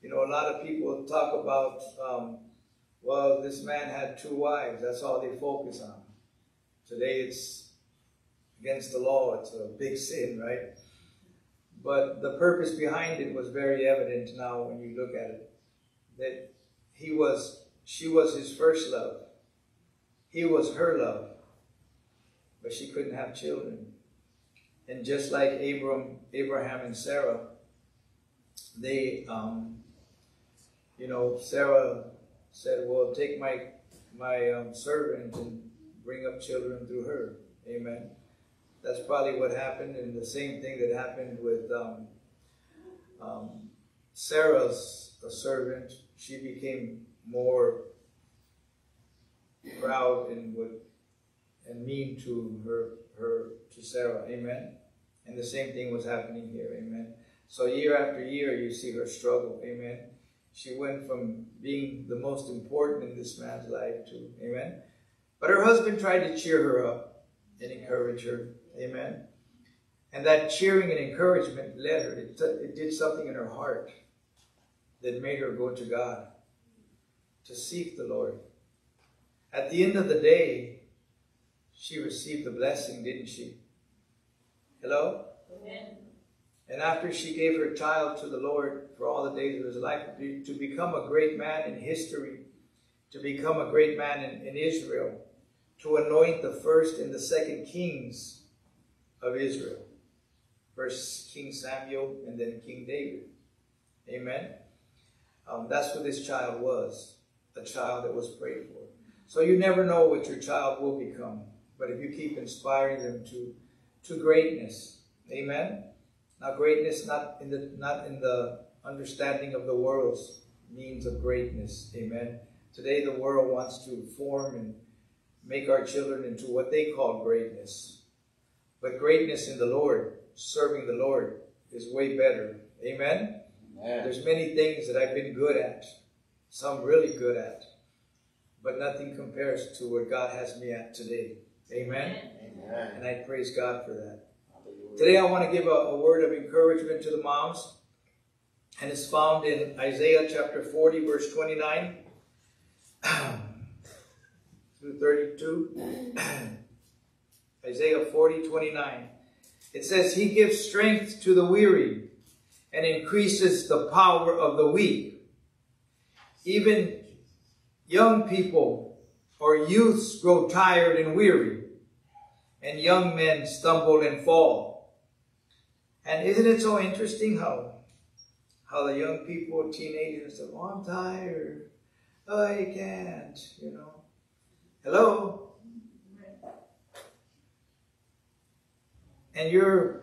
You know, a lot of people talk about, um, well, this man had two wives. That's all they focus on. Today it's against the law. It's a big sin, right? But the purpose behind it was very evident now when you look at it. That he was, she was his first love. He was her love. But she couldn't have children. And just like Abram, Abraham and Sarah, they, um, you know, Sarah said, well, take my, my um, servant and bring up children through her. Amen. That's probably what happened, and the same thing that happened with um, um, Sarah's servant. She became more proud and would and mean to her her to Sarah. Amen. And the same thing was happening here. Amen. So year after year, you see her struggle. Amen. She went from being the most important in this man's life to Amen. But her husband tried to cheer her up and encourage her. Amen. And that cheering and encouragement led her. It, it did something in her heart that made her go to God, to seek the Lord. At the end of the day, she received the blessing, didn't she? Hello? Amen. And after she gave her child to the Lord for all the days of his life, to become a great man in history, to become a great man in, in Israel, to anoint the first and the second kings of Israel. First King Samuel and then King David. Amen. Um, that's what this child was, a child that was prayed for. So you never know what your child will become, but if you keep inspiring them to, to greatness, Amen. Now greatness not in the not in the understanding of the world's means of greatness. Amen. Today the world wants to form and make our children into what they call greatness. But greatness in the Lord, serving the Lord, is way better. Amen. Amen. There's many things that I've been good at, some really good at, but nothing compares to what God has me at today. Amen. Amen. And I praise God for that. Today I want to give a, a word of encouragement to the moms, and it's found in Isaiah chapter 40, verse 29 (clears throat) through 32. (clears throat) Isaiah 40, 29. It says, He gives strength to the weary and increases the power of the weak. Even young people or youths grow tired and weary, and young men stumble and fall. And isn't it so interesting how, how the young people, teenagers, say, oh, I'm tired. Oh, I can't, you know. Hello? And you're,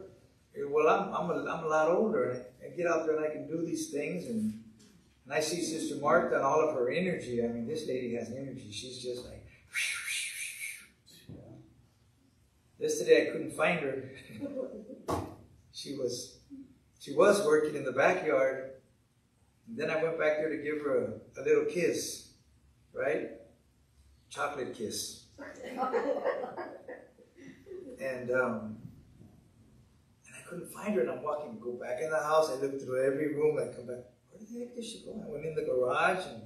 well, I'm, I'm, a, I'm a lot older. I get out there and I can do these things. And, and I see Sister Martha and all of her energy. I mean, this lady has energy. She's just like, Yesterday I couldn't find her. (laughs) she was she was working in the backyard. And then I went back there to give her a, a little kiss, right? Chocolate kiss. (laughs) and um, couldn't find her, and I'm walking, go back in the house. I look through every room. I come back. Where the heck did she go? I went in the garage, and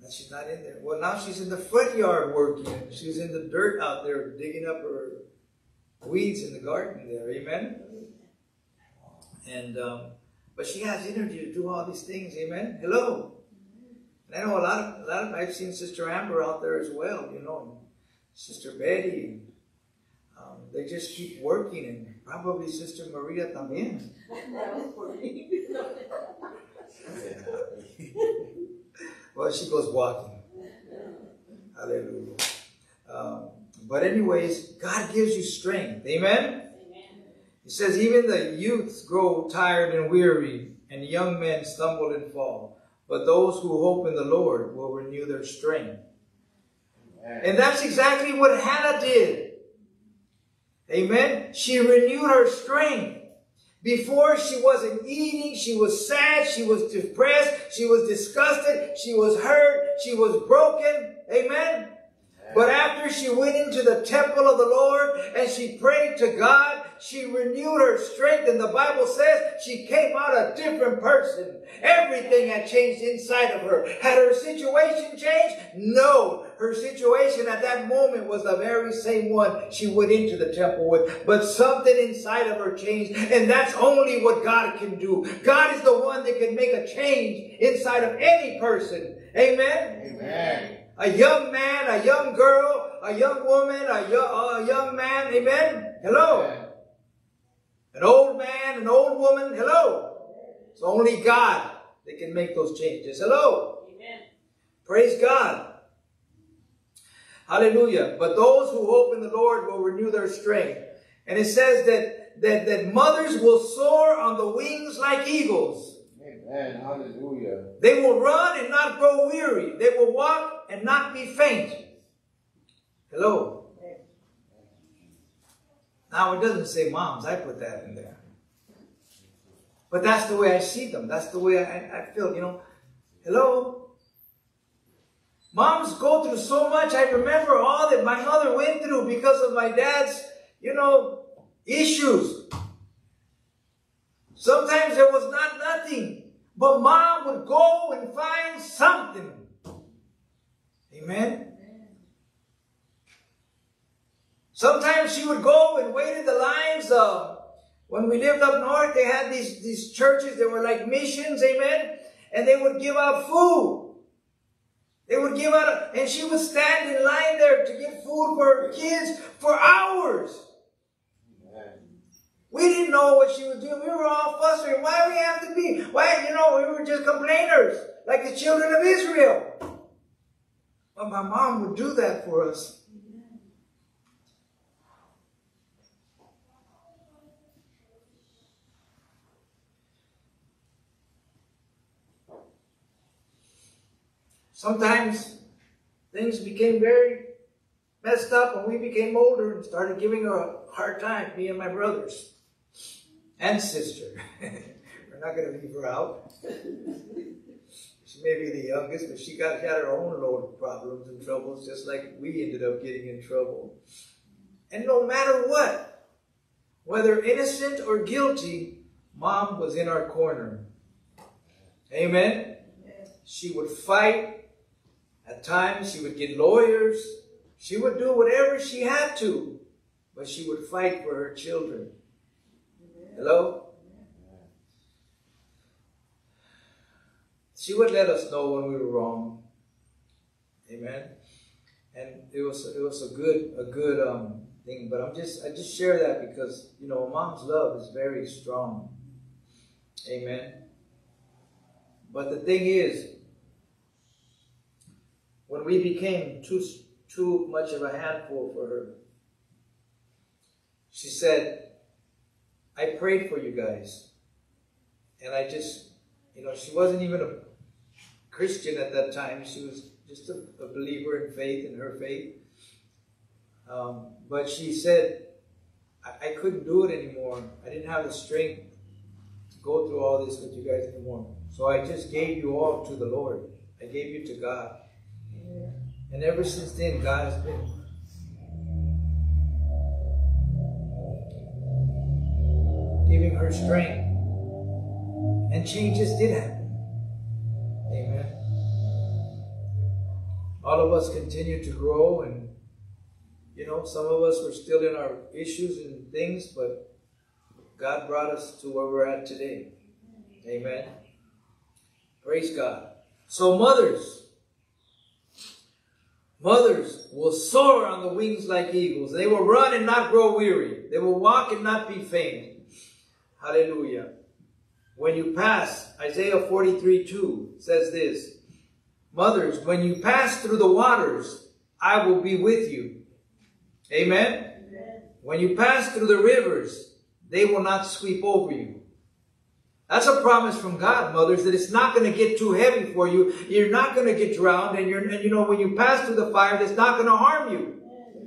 now she's not in there. Well, now she's in the front yard working. She's in the dirt out there digging up her weeds in the garden there. Amen. And um, but she has energy to do all these things. Amen. Hello. And I know a lot of a lot of I've seen Sister Amber out there as well. You know, Sister Betty. And, um, they just keep working and Probably Sister Maria también. (laughs) (laughs) (laughs) well, she goes walking. Hallelujah. Um, but anyways, God gives you strength. Amen? He says, even the youths grow tired and weary, and young men stumble and fall. But those who hope in the Lord will renew their strength. Amen. And that's exactly what Hannah did. Amen. She renewed her strength. Before she wasn't eating, she was sad, she was depressed, she was disgusted, she was hurt, she was broken. Amen. But after she went into the temple of the Lord and she prayed to God, she renewed her strength. And the Bible says she came out a different person. Everything had changed inside of her. Had her situation changed? No. Her situation at that moment was the very same one she went into the temple with. But something inside of her changed. And that's only what God can do. God is the one that can make a change inside of any person. Amen? Amen a young man, a young girl, a young woman, a young, a young man. Amen? Hello. Amen. An old man, an old woman. Hello. It's only God that can make those changes. Hello. Amen. Praise God. Hallelujah. But those who hope in the Lord will renew their strength. And it says that, that, that mothers will soar on the wings like eagles. Amen. Hallelujah. They will run and not grow weary. They will walk and not be faint. Hello. Now it doesn't say moms. I put that in there. But that's the way I see them. That's the way I, I feel, you know. Hello. Moms go through so much. I remember all that my mother went through because of my dad's, you know, issues. Sometimes there was not nothing. But mom would go and find something. Amen. Sometimes she would go and wait in the lines. Uh, when we lived up north, they had these, these churches that were like missions, amen? And they would give out food. They would give out, and she would stand in line there to get food for her kids for hours. We didn't know what she was doing. We were all frustrated. Why we have to be? Why, you know, we were just complainers, like the children of Israel. But my mom would do that for us. Sometimes things became very messed up when we became older and started giving her a hard time, me and my brothers and sister. (laughs) We're not going to leave her out. (laughs) she may be the youngest, but she got she had her own load of problems and troubles, just like we ended up getting in trouble. And no matter what, whether innocent or guilty, mom was in our corner. Amen. She would fight. Times, she would get lawyers. She would do whatever she had to, but she would fight for her children. Hello? She would let us know when we were wrong. Amen. And it was it was a good a good um thing. But I'm just I just share that because you know a mom's love is very strong. Amen. But the thing is, when we became too too much of a handful for her, she said, I prayed for you guys. And I just, you know, she wasn't even a Christian at that time. She was just a, a believer in faith, in her faith. Um, but she said, I, I couldn't do it anymore. I didn't have the strength to go through all this with you guys anymore. So I just gave you all to the Lord. I gave you to God. And ever since then, God has been giving her strength. And changes did happen. Amen. All of us continue to grow and you know, some of us were still in our issues and things, but God brought us to where we're at today. Amen. Praise God. So mothers, mothers will soar on the wings like eagles. They will run and not grow weary. They will walk and not be faint. Hallelujah. When you pass, Isaiah 43, 2 says this, Mothers, when you pass through the waters, I will be with you. Amen? Amen? When you pass through the rivers, they will not sweep over you. That's a promise from God, mothers, that it's not going to get too heavy for you. You're not going to get drowned, and you're, and you know, when you pass through the fire, it's not going to harm you.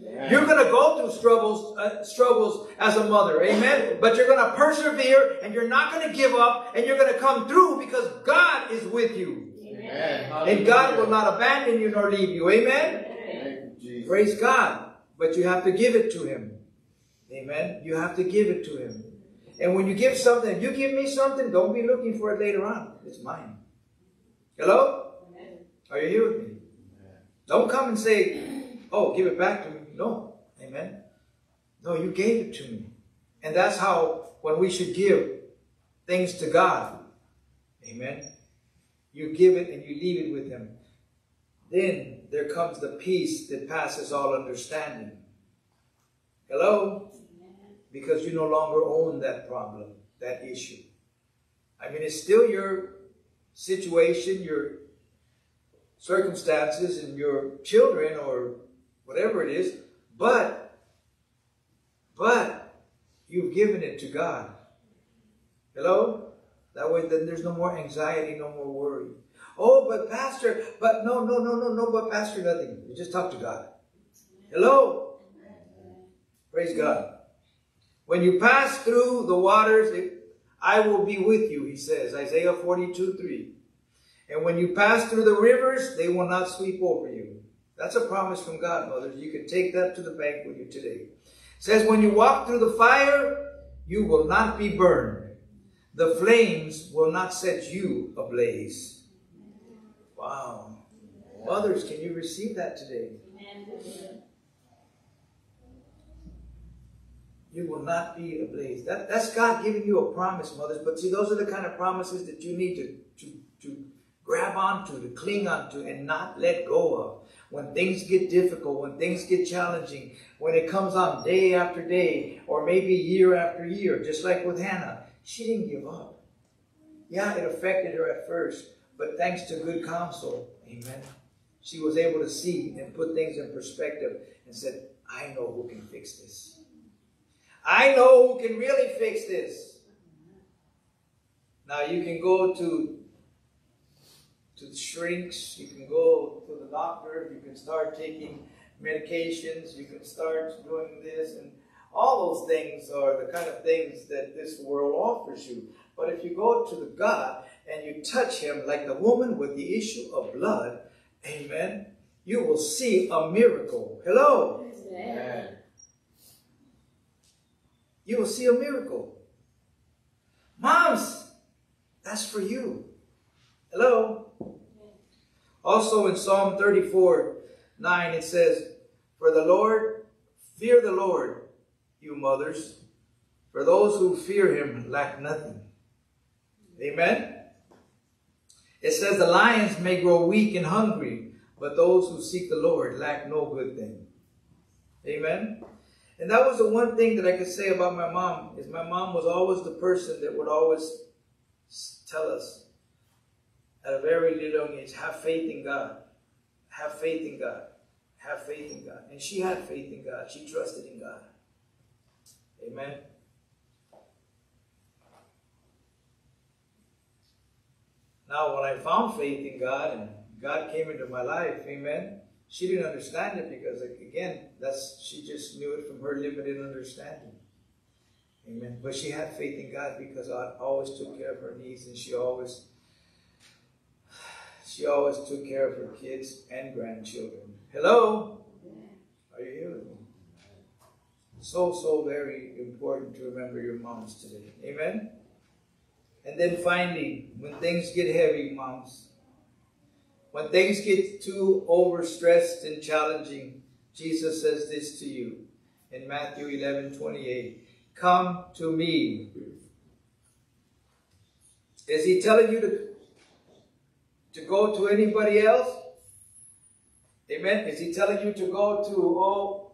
Amen. You're going to go through struggles, uh, struggles as a mother, amen. But you're going to persevere, and you're not going to give up, and you're going to come through because God is with you, amen. and God will not abandon you nor leave you, amen. amen. Praise God. But you have to give it to him. Amen. You have to give it to him. And when you give something, if you give me something, don't be looking for it later on. It's mine. Hello? Amen. Are you here with me? Amen. Don't come and say, oh, give it back to me. No. Amen. No, you gave it to me. And that's how, when we should give things to God, amen, you give it and you leave it with him. Then there comes the peace that passes all understanding. Hello? Because you no longer own that problem, that issue. I mean, it's still your situation, your circumstances, and your children, or whatever it is, but, but, you've given it to God. Hello? That way, then there's no more anxiety, no more worry. Oh, but pastor, but no, no, no, no, no, but pastor, nothing. You just talk to God. Hello? Praise God. When you pass through the waters, I will be with you, he says. Isaiah 42, 3. And when you pass through the rivers, they will not sweep over you. That's a promise from God, mothers. You can take that to the bank with you today. It says, when you walk through the fire, you will not be burned. The flames will not set you ablaze. Wow. Mothers, can you receive that today? You will not be ablaze. That, that's God giving you a promise, mothers. But see, those are the kind of promises that you need to, to, to grab onto, to cling onto, and not let go of. When things get difficult, when things get challenging, when it comes on day after day, or maybe year after year, just like with Hannah, she didn't give up. Yeah, it affected her at first, but thanks to good counsel, amen, she was able to see and put things in perspective and said, I know who can fix this. I know who can really fix this. Now you can go to to the shrinks, you can go to the doctor, you can start taking medications, you can start doing this, and all those things are the kind of things that this world offers you. But if you go to the God and you touch him like the woman with the issue of blood, amen, you will see a miracle. Hello. Amen. You will see a miracle. Moms, that's for you. Hello. Also in Psalm 34, 9, it says, For the Lord, fear the Lord, you mothers, for those who fear him lack nothing. Amen. It says, The lions may grow weak and hungry, but those who seek the Lord lack no good thing. Amen. And that was the one thing that I could say about my mom is my mom was always the person that would always tell us at a very little age, have faith in God. Have faith in God. Have faith in God. And she had faith in God. She trusted in God. Amen. Now, when I found faith in God and God came into my life, amen, she didn't understand it because, again, that's she just knew it from her limited understanding. Amen. But she had faith in God because God always took care of her needs and she always she always took care of her kids and grandchildren. Hello? Are you here with me? So, so very important to remember your moms today. Amen? And then finally, when things get heavy, moms, when things get too overstressed and challenging, Jesus says this to you in Matthew 11 28. Come to me. Is he telling you to, to go to anybody else? Amen. Is he telling you to go to, oh,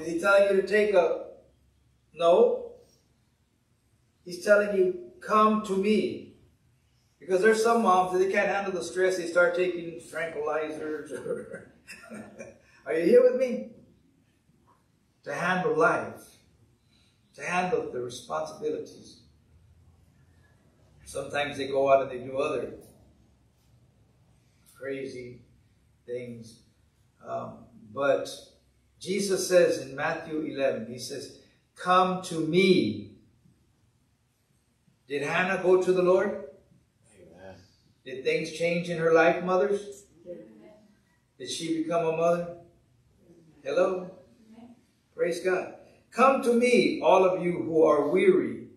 is he telling you to take a, no. He's telling you, come to me. Because there's some moms that they can't handle the stress, they start taking tranquilizers. (laughs) Are you here with me? To handle life, to handle the responsibilities. Sometimes they go out and they do other crazy things. Um, but Jesus says in Matthew 11, He says, Come to me. Did Hannah go to the Lord? Did things change in her life, mothers? Did she become a mother? Hello? Praise God. Come to me, all of you who are weary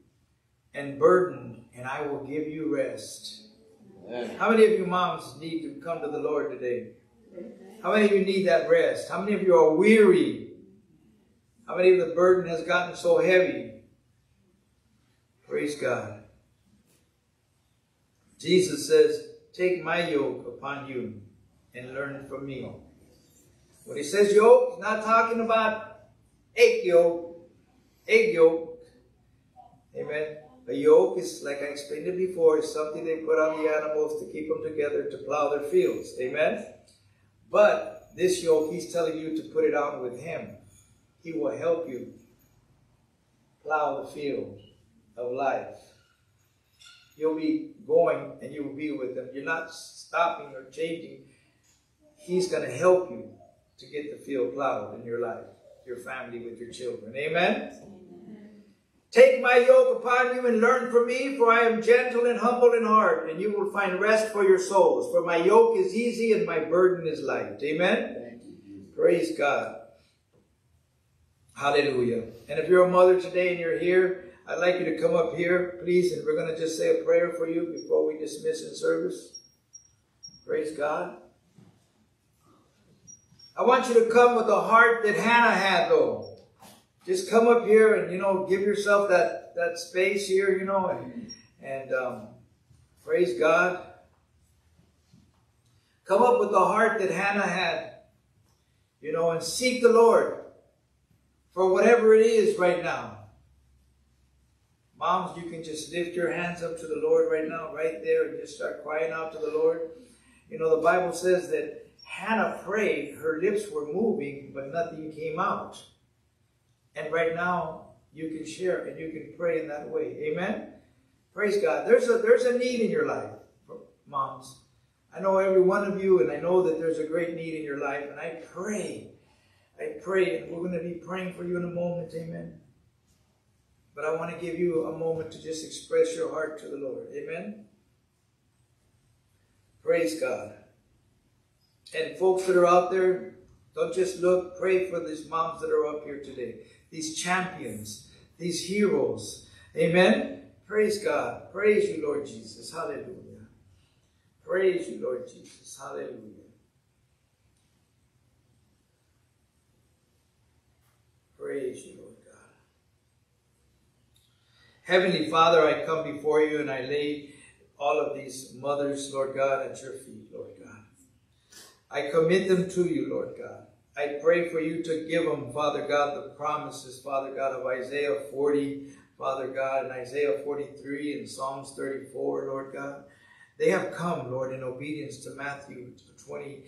and burdened, and I will give you rest. Amen. How many of you moms need to come to the Lord today? How many of you need that rest? How many of you are weary? How many of the burden has gotten so heavy? Praise God. Jesus says, Take my yoke upon you and learn from me. When he says yoke, he's not talking about egg yolk, egg yolk. Amen. A yoke is, like I explained it before, is something they put on the animals to keep them together to plow their fields. Amen. But this yoke, he's telling you to put it on with him. He will help you plow the field of life. You'll be going and you will be with him. You're not stopping or changing. He's going to help you to get the field plowed in your life, your family, with your children. Amen? Take my yoke upon you and learn from me, for I am gentle and humble in heart, and you will find rest for your souls. For my yoke is easy and my burden is light. Amen? Thank you, Praise God. Hallelujah. And if you're a mother today and you're here, I'd like you to come up here, please, and we're going to just say a prayer for you before we dismiss in service. Praise God. I want you to come with the heart that Hannah had, though. Just come up here and, you know, give yourself that, that space here, you know, and, and um, praise God. Come up with the heart that Hannah had, you know, and seek the Lord for whatever it is right now. Moms, you can just lift your hands up to the Lord right now, right there, and just start crying out to the Lord. You know, the Bible says that Hannah prayed, her lips were moving, but nothing came out. And right now, you can share and you can pray in that way. Amen? Praise God. There's a, there's a need in your life, moms. I know every one of you, and I know that there's a great need in your life, and I pray. I pray, and we're going to be praying for you in a moment, amen. But I want to give you a moment to just express your heart to the Lord, amen. Praise God. And folks that are out there, don't just look, pray for these moms that are up here today, these champions, these heroes, amen. Praise God. Praise you, Lord Jesus. Hallelujah. Praise you, Lord Jesus. Hallelujah. Praise you. Heavenly Father, I come before you and I lay all of these mothers, Lord God, at your feet, Lord God. I commit them to you, Lord God. I pray for you to give them, Father God, the promises, Father God, of Isaiah 40, Father God, and Isaiah 43 and Psalms 34, Lord God. They have come, Lord, in obedience to Matthew 20,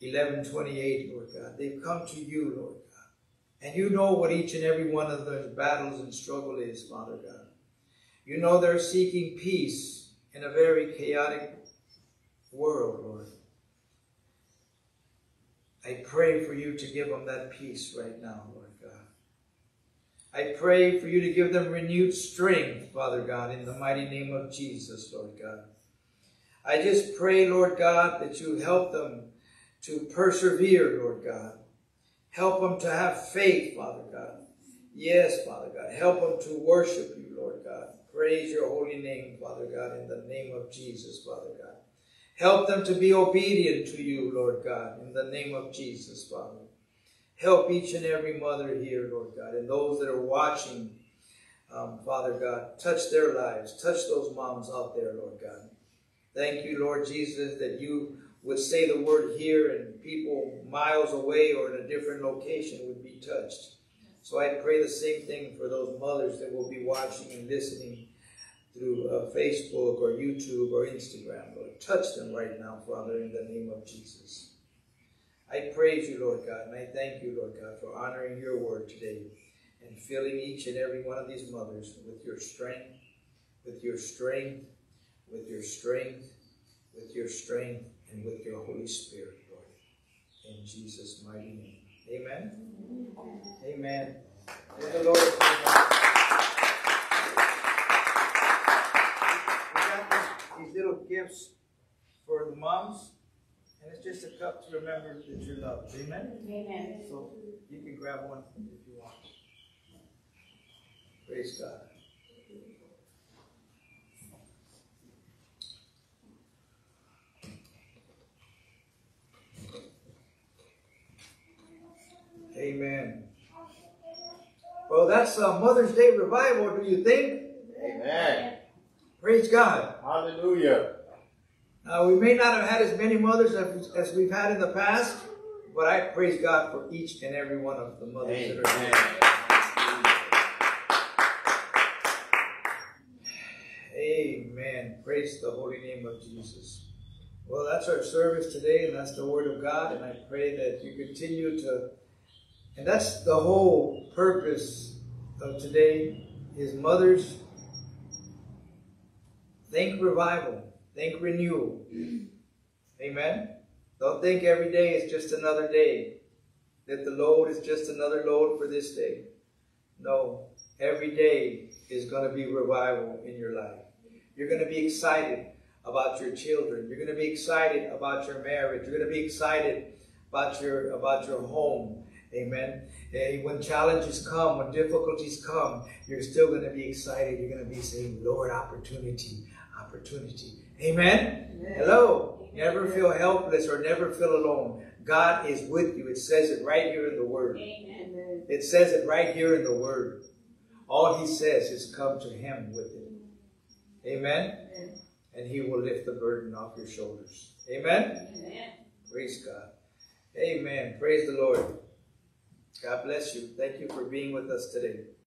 11, 28, Lord God. They've come to you, Lord God. And you know what each and every one of those battles and struggle is, Father God. You know they're seeking peace in a very chaotic world, Lord. I pray for you to give them that peace right now, Lord God. I pray for you to give them renewed strength, Father God, in the mighty name of Jesus, Lord God. I just pray, Lord God, that you help them to persevere, Lord God. Help them to have faith, Father God. Yes, Father God. Help them to worship. Praise your holy name, Father God, in the name of Jesus, Father God. Help them to be obedient to you, Lord God, in the name of Jesus, Father. Help each and every mother here, Lord God, and those that are watching, um, Father God. Touch their lives. Touch those moms out there, Lord God. Thank you, Lord Jesus, that you would say the word here and people miles away or in a different location would be touched. So I pray the same thing for those mothers that will be watching and listening through uh, Facebook or YouTube or Instagram. Lord, touch them right now, Father, in the name of Jesus. I praise you, Lord God, and I thank you, Lord God, for honoring your word today and filling each and every one of these mothers with your strength, with your strength, with your strength, with your strength, and with your Holy Spirit, Lord. In Jesus' mighty name. Amen. Amen. May the Lord. We got these, these little gifts for the moms, and it's just a cup to remember that you're loved. Amen. Amen. So you can grab one if you want. Praise God. Amen. Well, that's a Mother's Day revival, do you think? Amen. Praise God. Hallelujah. Now, we may not have had as many mothers as, as we've had in the past, but I praise God for each and every one of the mothers that are here. Amen. Praise the holy name of Jesus. Well, that's our service today, and that's the Word of God, and I pray that you continue to, and that's the whole purpose of today, is mothers think revival, think renewal. Amen. Don't think every day is just another day, that the load is just another load for this day. No, every day is going to be revival in your life. You're going to be excited about your children. You're going to be excited about your marriage. You're going to be excited about your about your home. Amen. Hey, when challenges come, when difficulties come, you're still going to be excited. You're going to be saying, Lord, opportunity, opportunity. Amen. Amen. Hello. Never feel helpless or never feel alone. God is with you. It says it right here in the Word. Amen. It says it right here in the Word. All He says is come to Him with it. Amen. Amen. And He will lift the burden off your shoulders. Amen. Amen. Praise God. Amen. Praise the Lord. God bless you. Thank you for being with us today.